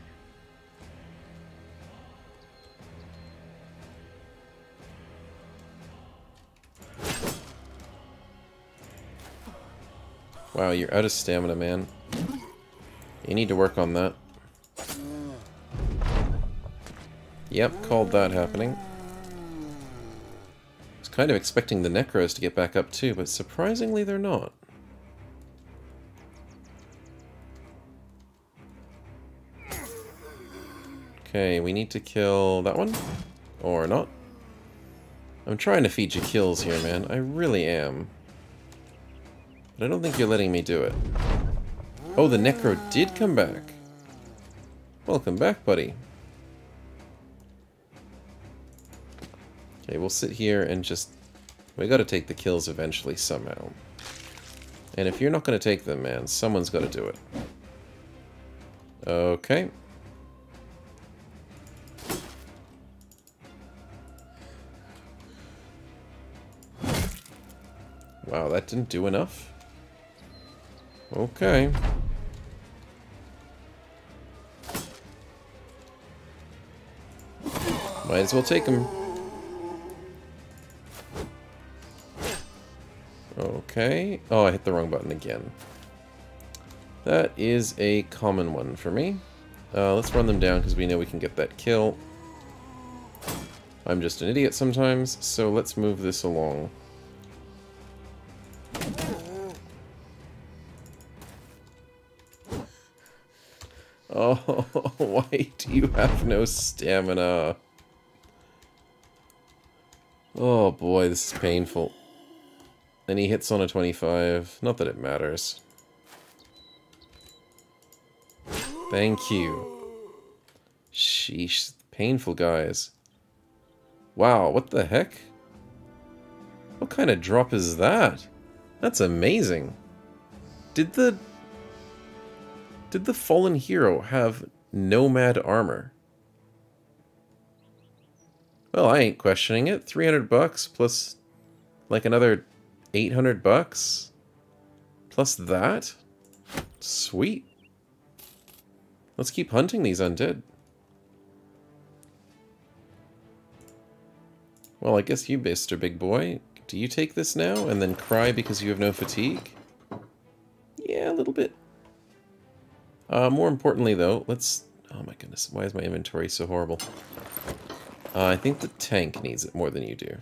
Wow, you're out of stamina, man. You need to work on that. Yep, called that happening. Kind of expecting the Necros to get back up too, but surprisingly they're not. Okay, we need to kill that one. Or not. I'm trying to feed you kills here, man. I really am. But I don't think you're letting me do it. Oh, the Necro did come back. Welcome back, buddy. Okay, we'll sit here and just... We gotta take the kills eventually somehow. And if you're not gonna take them, man, someone's gotta do it. Okay. Wow, that didn't do enough. Okay. Might as well take him. Okay. Oh, I hit the wrong button again. That is a common one for me. Uh, let's run them down because we know we can get that kill. I'm just an idiot sometimes, so let's move this along. Oh, why do you have no stamina? Oh boy, this is painful. And he hits on a 25. Not that it matters. Thank you. Sheesh, painful guys. Wow, what the heck? What kind of drop is that? That's amazing. Did the did the fallen hero have nomad armor? Well, I ain't questioning it. 300 bucks plus like another 800 bucks plus that? Sweet. Let's keep hunting these undead. Well, I guess you, Mr. Big Boy. Do you take this now and then cry because you have no fatigue? Yeah, a little bit. Uh, more importantly, though, let's... Oh my goodness, why is my inventory so horrible? Uh, I think the tank needs it more than you do.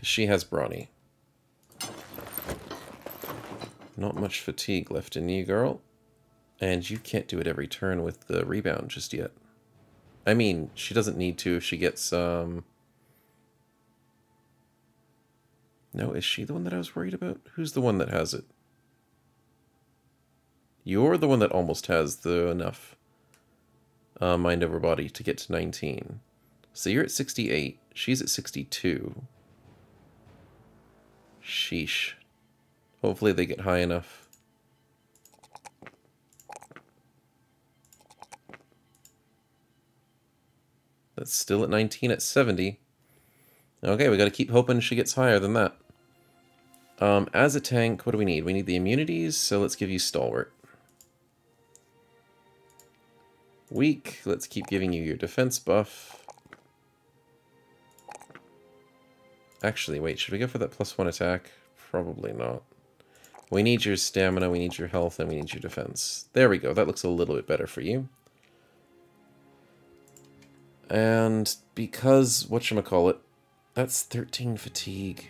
Because she has Brawny. Not much fatigue left in you, girl. And you can't do it every turn with the rebound just yet. I mean, she doesn't need to if she gets, um... No, is she the one that I was worried about? Who's the one that has it? You're the one that almost has the enough uh, mind over body to get to 19. So you're at 68. She's at 62. Sheesh. Hopefully they get high enough. That's still at 19 at 70. Okay, we gotta keep hoping she gets higher than that. Um, as a tank, what do we need? We need the immunities, so let's give you Stalwart. Weak, let's keep giving you your defense buff. Actually, wait, should we go for that plus one attack? Probably not. We need your stamina, we need your health, and we need your defense. There we go. That looks a little bit better for you. And because, whatchamacallit, that's 13 fatigue.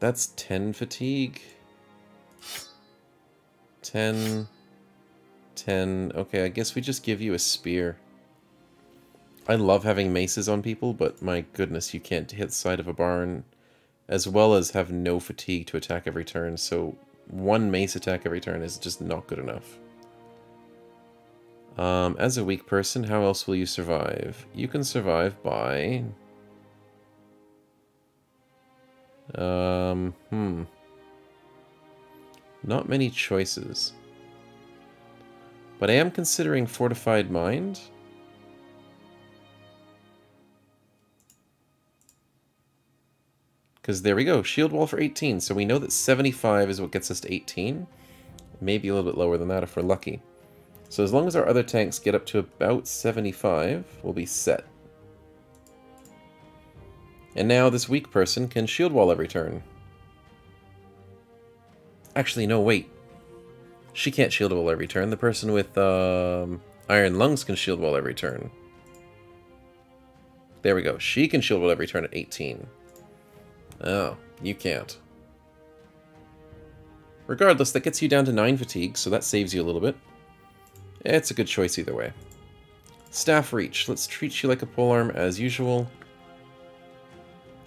That's 10 fatigue. 10, 10. Okay, I guess we just give you a spear. I love having maces on people, but my goodness, you can't hit the side of a barn as well as have no fatigue to attack every turn, so one mace attack every turn is just not good enough. Um, as a weak person, how else will you survive? You can survive by... Um, hmm. Not many choices. But I am considering Fortified Mind. Because there we go, shield wall for 18. So we know that 75 is what gets us to 18. Maybe a little bit lower than that if we're lucky. So as long as our other tanks get up to about 75, we'll be set. And now this weak person can shield wall every turn. Actually, no, wait. She can't shield wall every turn. The person with um, iron lungs can shield wall every turn. There we go. She can shield wall every turn at 18. Oh, you can't. Regardless, that gets you down to 9 fatigue, so that saves you a little bit. It's a good choice either way. Staff Reach. Let's treat you like a polearm as usual.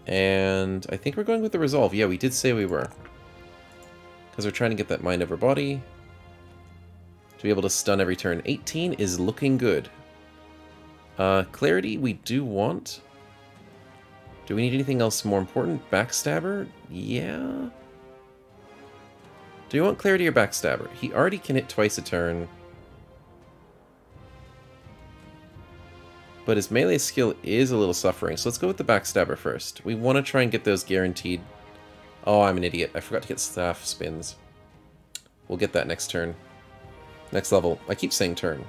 And I think we're going with the Resolve. Yeah, we did say we were. Because we're trying to get that mind over body. To be able to stun every turn. 18 is looking good. Uh, Clarity we do want. Do we need anything else more important? Backstabber? Yeah. Do you want Clarity or Backstabber? He already can hit twice a turn. But his melee skill is a little suffering, so let's go with the Backstabber first. We want to try and get those guaranteed... Oh, I'm an idiot. I forgot to get Staff Spins. We'll get that next turn. Next level. I keep saying turn.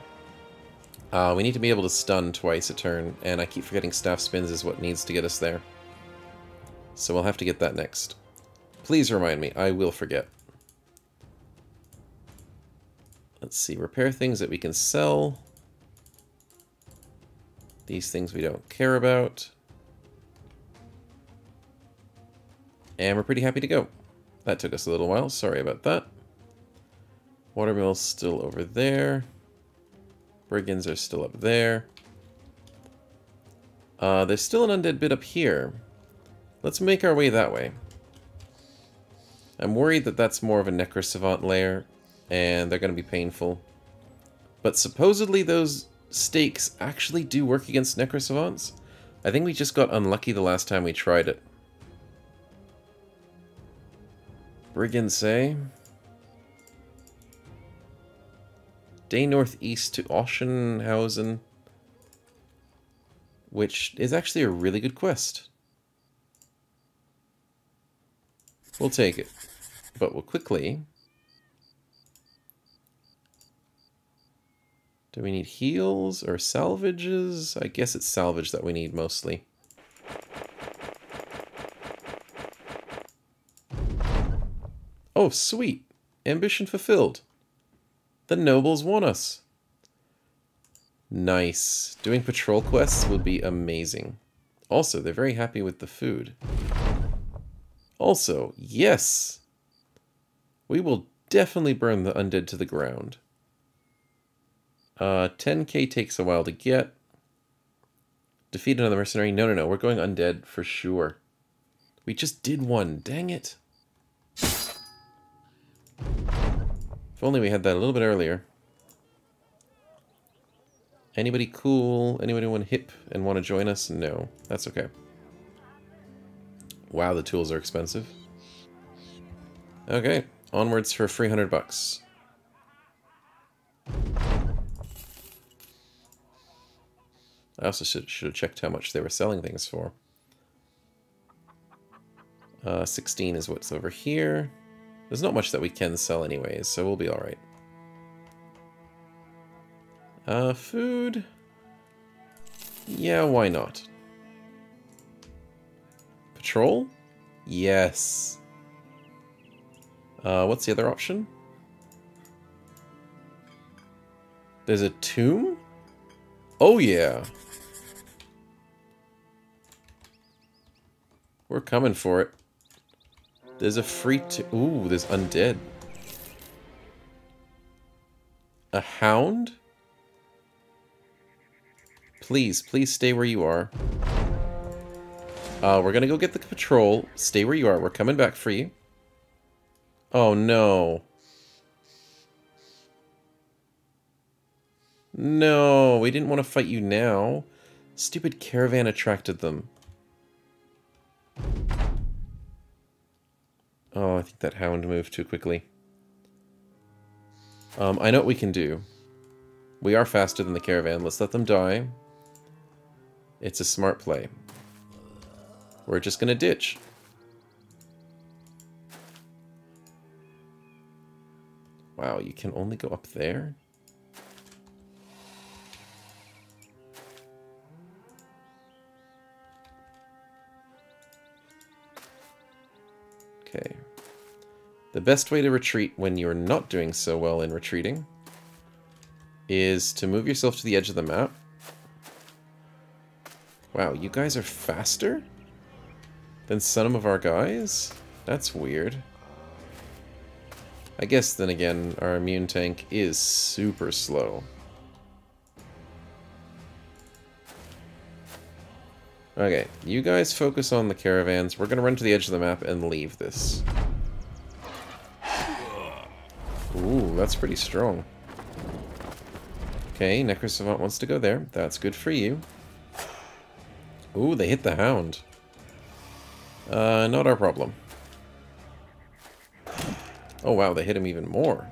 Uh, we need to be able to stun twice a turn, and I keep forgetting staff spins is what needs to get us there. So we'll have to get that next. Please remind me, I will forget. Let's see, repair things that we can sell. These things we don't care about. And we're pretty happy to go. That took us a little while, sorry about that. Watermill's still over there. Brigands are still up there. Uh, there's still an undead bit up here. Let's make our way that way. I'm worried that that's more of a Necrosavant layer, and they're going to be painful. But supposedly those stakes actually do work against Necrosavants. I think we just got unlucky the last time we tried it. Brigands say... Day northeast to Ochsenhausen, which is actually a really good quest. We'll take it, but we'll quickly... Do we need heals or salvages? I guess it's salvage that we need mostly. Oh, sweet. Ambition fulfilled. The nobles want us. Nice. Doing patrol quests would be amazing. Also, they're very happy with the food. Also, yes! We will definitely burn the undead to the ground. Uh, 10k takes a while to get. Defeat another mercenary. No, no, no. We're going undead for sure. We just did one. Dang it. If only we had that a little bit earlier. Anybody cool? Anybody want hip and want to join us? No. That's okay. Wow, the tools are expensive. Okay, onwards for 300 bucks. I also should, should have checked how much they were selling things for. Uh, 16 is what's over here. There's not much that we can sell anyways, so we'll be alright. Uh, food? Yeah, why not? Patrol? Yes. Uh, what's the other option? There's a tomb? Oh yeah. We're coming for it. There's a free Ooh, there's undead. A hound? Please, please stay where you are. Uh, we're gonna go get the patrol. Stay where you are. We're coming back for you. Oh, no. No, we didn't want to fight you now. Stupid caravan attracted them. Oh, I think that hound moved too quickly. Um, I know what we can do. We are faster than the caravan. Let's let them die. It's a smart play. We're just going to ditch. Wow, you can only go up there? Okay. The best way to retreat when you're not doing so well in retreating is to move yourself to the edge of the map. Wow, you guys are faster than some of our guys? That's weird. I guess then again, our immune tank is super slow. Okay, you guys focus on the caravans. We're gonna run to the edge of the map and leave this. Ooh, that's pretty strong. Okay, Necrosavant wants to go there. That's good for you. Ooh, they hit the hound. Uh, not our problem. Oh wow, they hit him even more.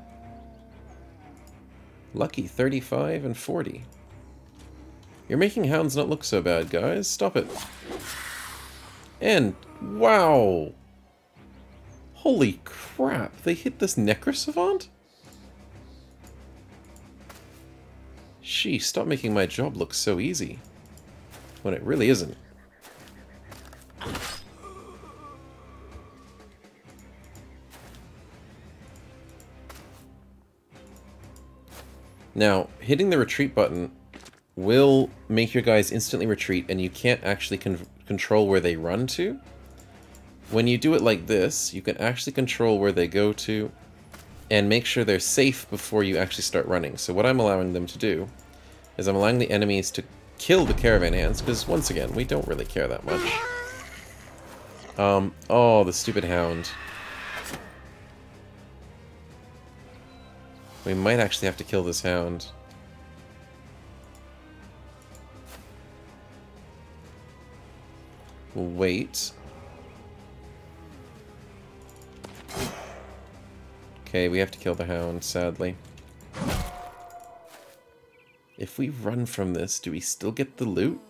Lucky 35 and 40. You're making hounds not look so bad, guys. Stop it. And, wow! Holy crap, they hit this Necrosavant? Sheesh, stop making my job look so easy. When it really isn't. Now, hitting the retreat button will make your guys instantly retreat, and you can't actually con control where they run to. When you do it like this, you can actually control where they go to, and make sure they're safe before you actually start running. So what I'm allowing them to do is I'm allowing the enemies to kill the caravan hands, because once again, we don't really care that much. Um, oh, the stupid hound. We might actually have to kill this hound. Wait. Okay, we have to kill the hound, sadly. If we run from this, do we still get the loot?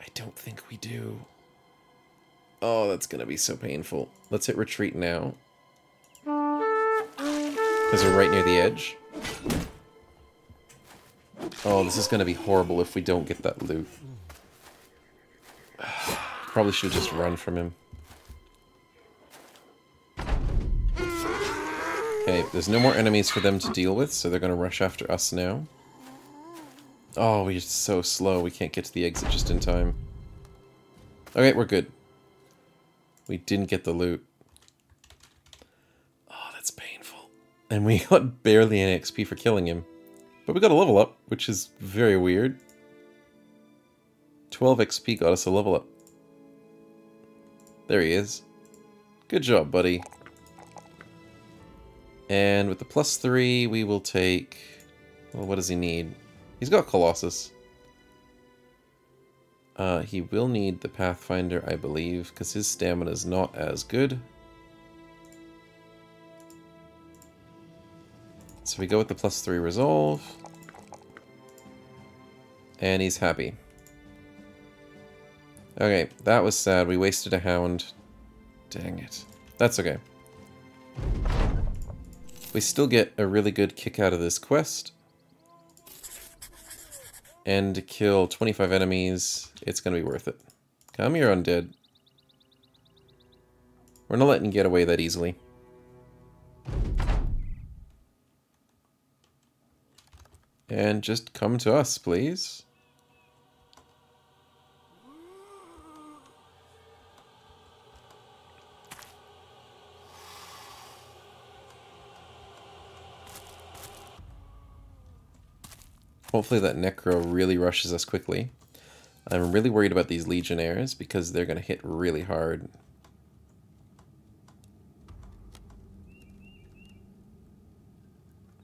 I don't think we do. Oh, that's gonna be so painful. Let's hit retreat now. Because we're right near the edge. Oh, this is to be horrible if we don't get that loot. Probably should just run from him. Okay, there's no more enemies for them to deal with, so they're going to rush after us now. Oh, we're so slow, we can't get to the exit just in time. Okay, we're good. We didn't get the loot. Oh, that's painful. And we got barely any XP for killing him. But we got a level up, which is very weird. 12 XP got us a level up. There he is. Good job, buddy. And with the plus 3, we will take... Well, what does he need? He's got Colossus. Uh, he will need the Pathfinder, I believe, because his stamina is not as good. So we go with the plus 3 resolve. And he's happy. Okay, that was sad. We wasted a hound. Dang it. That's okay. We still get a really good kick out of this quest. And kill 25 enemies, it's going to be worth it. Come here, undead. We're not letting you get away that easily. And just come to us, please. Hopefully that Necro really rushes us quickly. I'm really worried about these Legionnaires because they're going to hit really hard.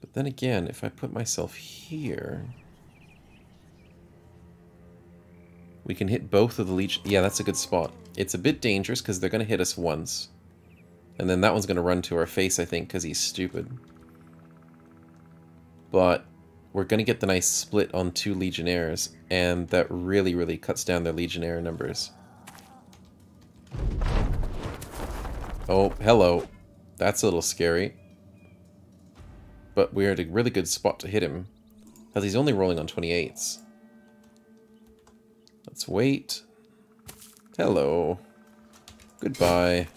But then again, if I put myself here... We can hit both of the Legion... Yeah, that's a good spot. It's a bit dangerous because they're going to hit us once. And then that one's going to run to our face, I think, because he's stupid. But we're going to get the nice split on two Legionnaires, and that really, really cuts down their Legionnaire numbers. Oh, hello. That's a little scary. But we're at a really good spot to hit him, because he's only rolling on 28s. Let's wait. Hello. Goodbye.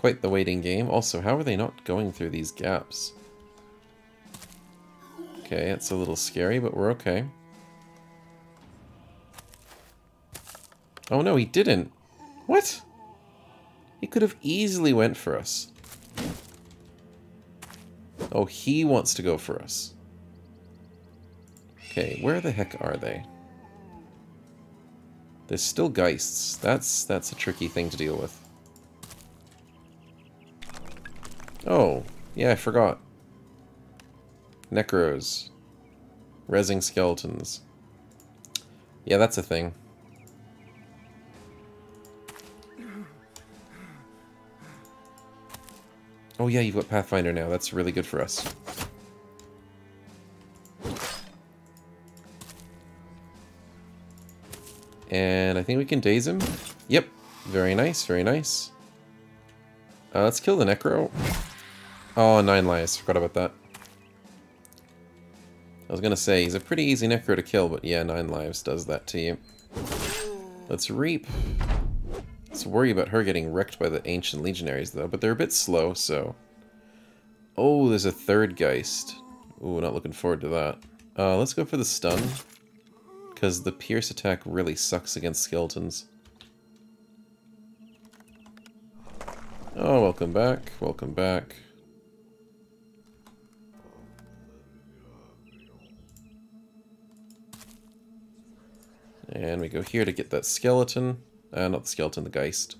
Quite the waiting game. Also, how are they not going through these gaps? Okay, it's a little scary, but we're okay. Oh no, he didn't. What? He could have easily went for us. Oh, he wants to go for us. Okay, where the heck are they? There's still Geists. That's that's a tricky thing to deal with. Oh, yeah, I forgot. Necros. Resing skeletons. Yeah, that's a thing. Oh yeah, you've got Pathfinder now. That's really good for us. And I think we can daze him. Yep. Very nice, very nice. Uh, let's kill the Necro. Oh, nine lives. Forgot about that. I was gonna say, he's a pretty easy necro to kill, but yeah, nine lives does that to you. Let's reap. Let's worry about her getting wrecked by the ancient legionaries, though, but they're a bit slow, so... Oh, there's a third Geist. Ooh, not looking forward to that. Uh, let's go for the stun, because the pierce attack really sucks against skeletons. Oh, welcome back, welcome back. And we go here to get that skeleton. Uh, not the skeleton, the Geist.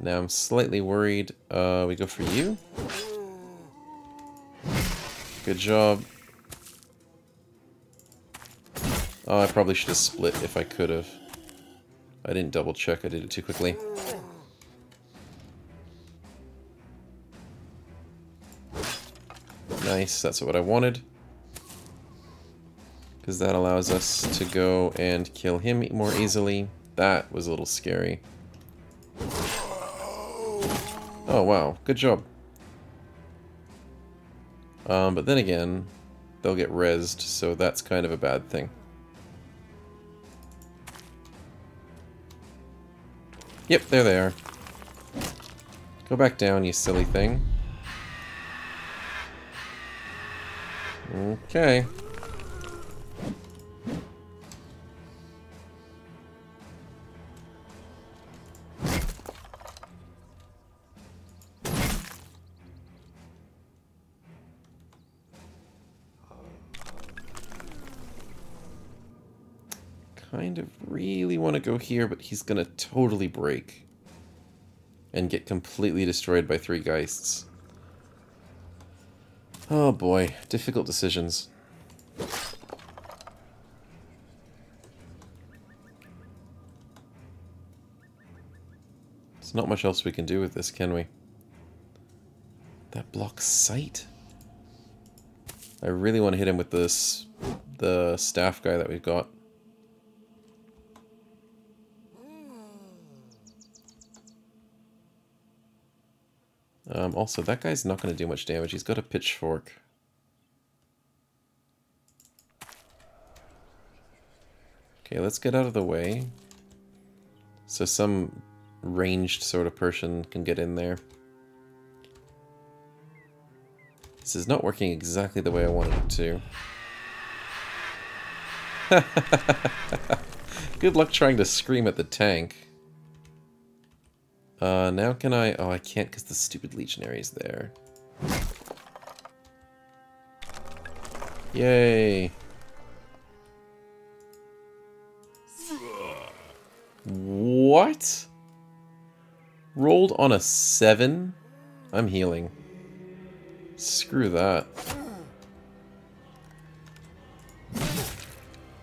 Now I'm slightly worried. Uh, we go for you. Good job. Oh, I probably should have split if I could have. I didn't double check, I did it too quickly. Nice, that's what I wanted. Because that allows us to go and kill him more easily. That was a little scary. Oh, wow. Good job. Um, but then again, they'll get rezzed, so that's kind of a bad thing. Yep, there they are. Go back down, you silly thing. Okay. Kind of really want to go here, but he's going to totally break. And get completely destroyed by three Geists. Oh boy, difficult decisions. There's not much else we can do with this, can we? That blocks sight? I really want to hit him with this the staff guy that we've got. Um, also, that guy's not going to do much damage. He's got a pitchfork. Okay, let's get out of the way. So some ranged sort of person can get in there. This is not working exactly the way I wanted it to. Good luck trying to scream at the tank. Uh, now can I... Oh, I can't because the stupid legionary is there. Yay. What? Rolled on a 7? I'm healing. Screw that.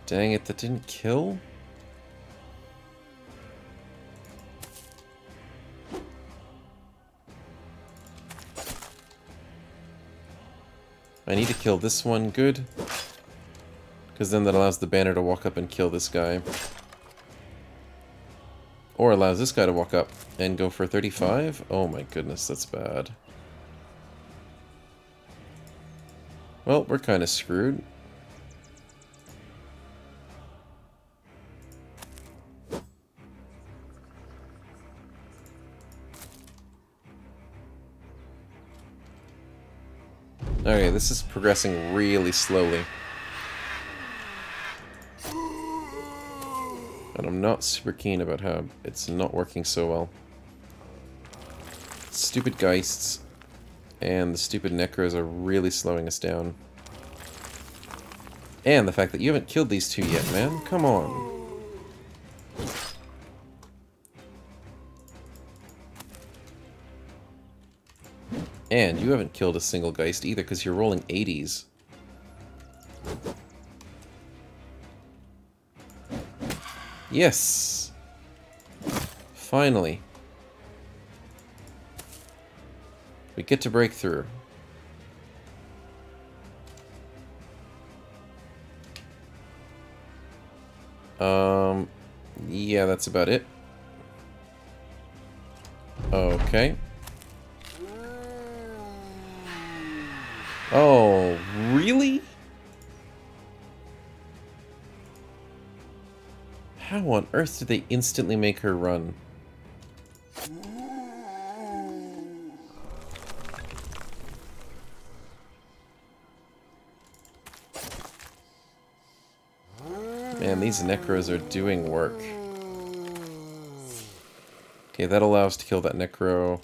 Dang it, that didn't kill? I need to kill this one, good. Because then that allows the banner to walk up and kill this guy. Or allows this guy to walk up and go for 35? Oh my goodness, that's bad. Well, we're kind of screwed. Okay, this is progressing really slowly. And I'm not super keen about how it's not working so well. Stupid Geists and the stupid Necros are really slowing us down. And the fact that you haven't killed these two yet, man. Come on. And you haven't killed a single Geist either because you're rolling 80s. Yes! Finally. We get to break through. Um, yeah, that's about it. Okay. Oh, really? How on earth did they instantly make her run? Man, these Necros are doing work. Okay, that allows to kill that Necro.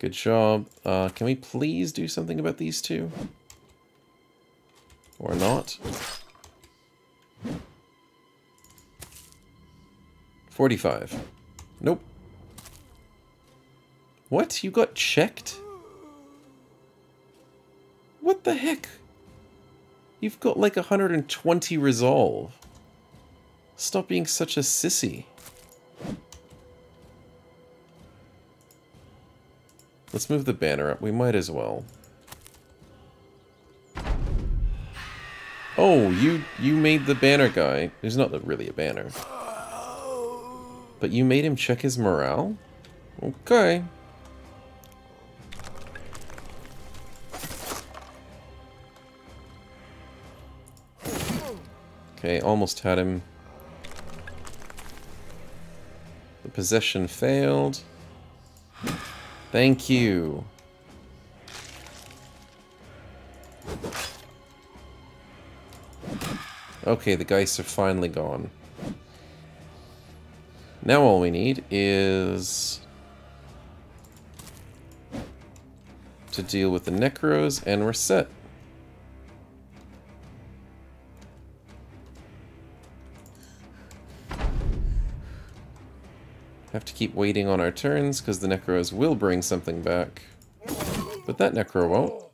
Good job. Uh, can we please do something about these two? Or not? 45. Nope. What? You got checked? What the heck? You've got like 120 resolve. Stop being such a sissy. Let's move the banner up. We might as well. Oh, you you made the banner guy. He's not really a banner. But you made him check his morale? Okay. Okay, almost had him. The possession failed. Thank you. Okay, the geists are finally gone. Now all we need is... to deal with the Necros, and we're set. Have to keep waiting on our turns, because the Necros will bring something back. But that Necro won't.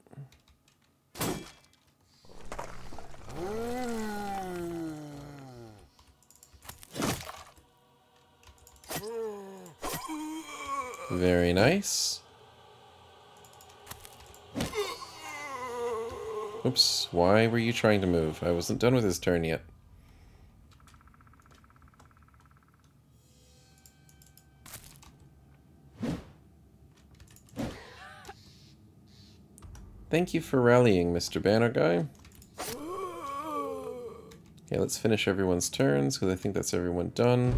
Very nice. Oops, why were you trying to move? I wasn't done with his turn yet. Thank you for rallying, Mr. Banner Guy. Okay, let's finish everyone's turns, because I think that's everyone done.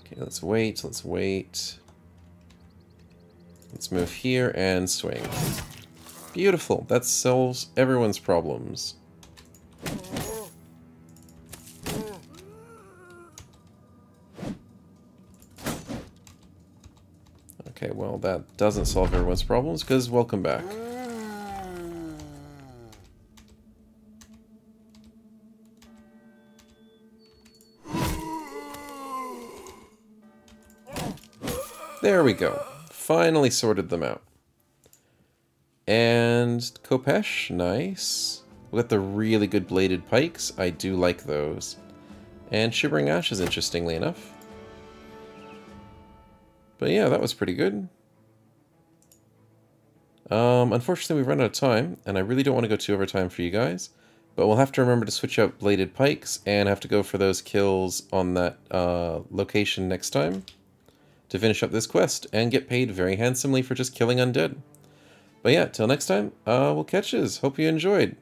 Okay, let's wait, let's wait. Let's move here and swing. Beautiful, that solves everyone's problems. That doesn't solve everyone's problems, because welcome back. There we go. Finally sorted them out. And Khopesh, nice. We got the really good bladed pikes. I do like those. And Shivering Ashes, interestingly enough. But yeah, that was pretty good. Um, unfortunately, we've run out of time, and I really don't want to go too over time for you guys. But we'll have to remember to switch out bladed pikes and have to go for those kills on that uh, location next time to finish up this quest and get paid very handsomely for just killing undead. But yeah, till next time, uh, we'll catch yous. Hope you enjoyed.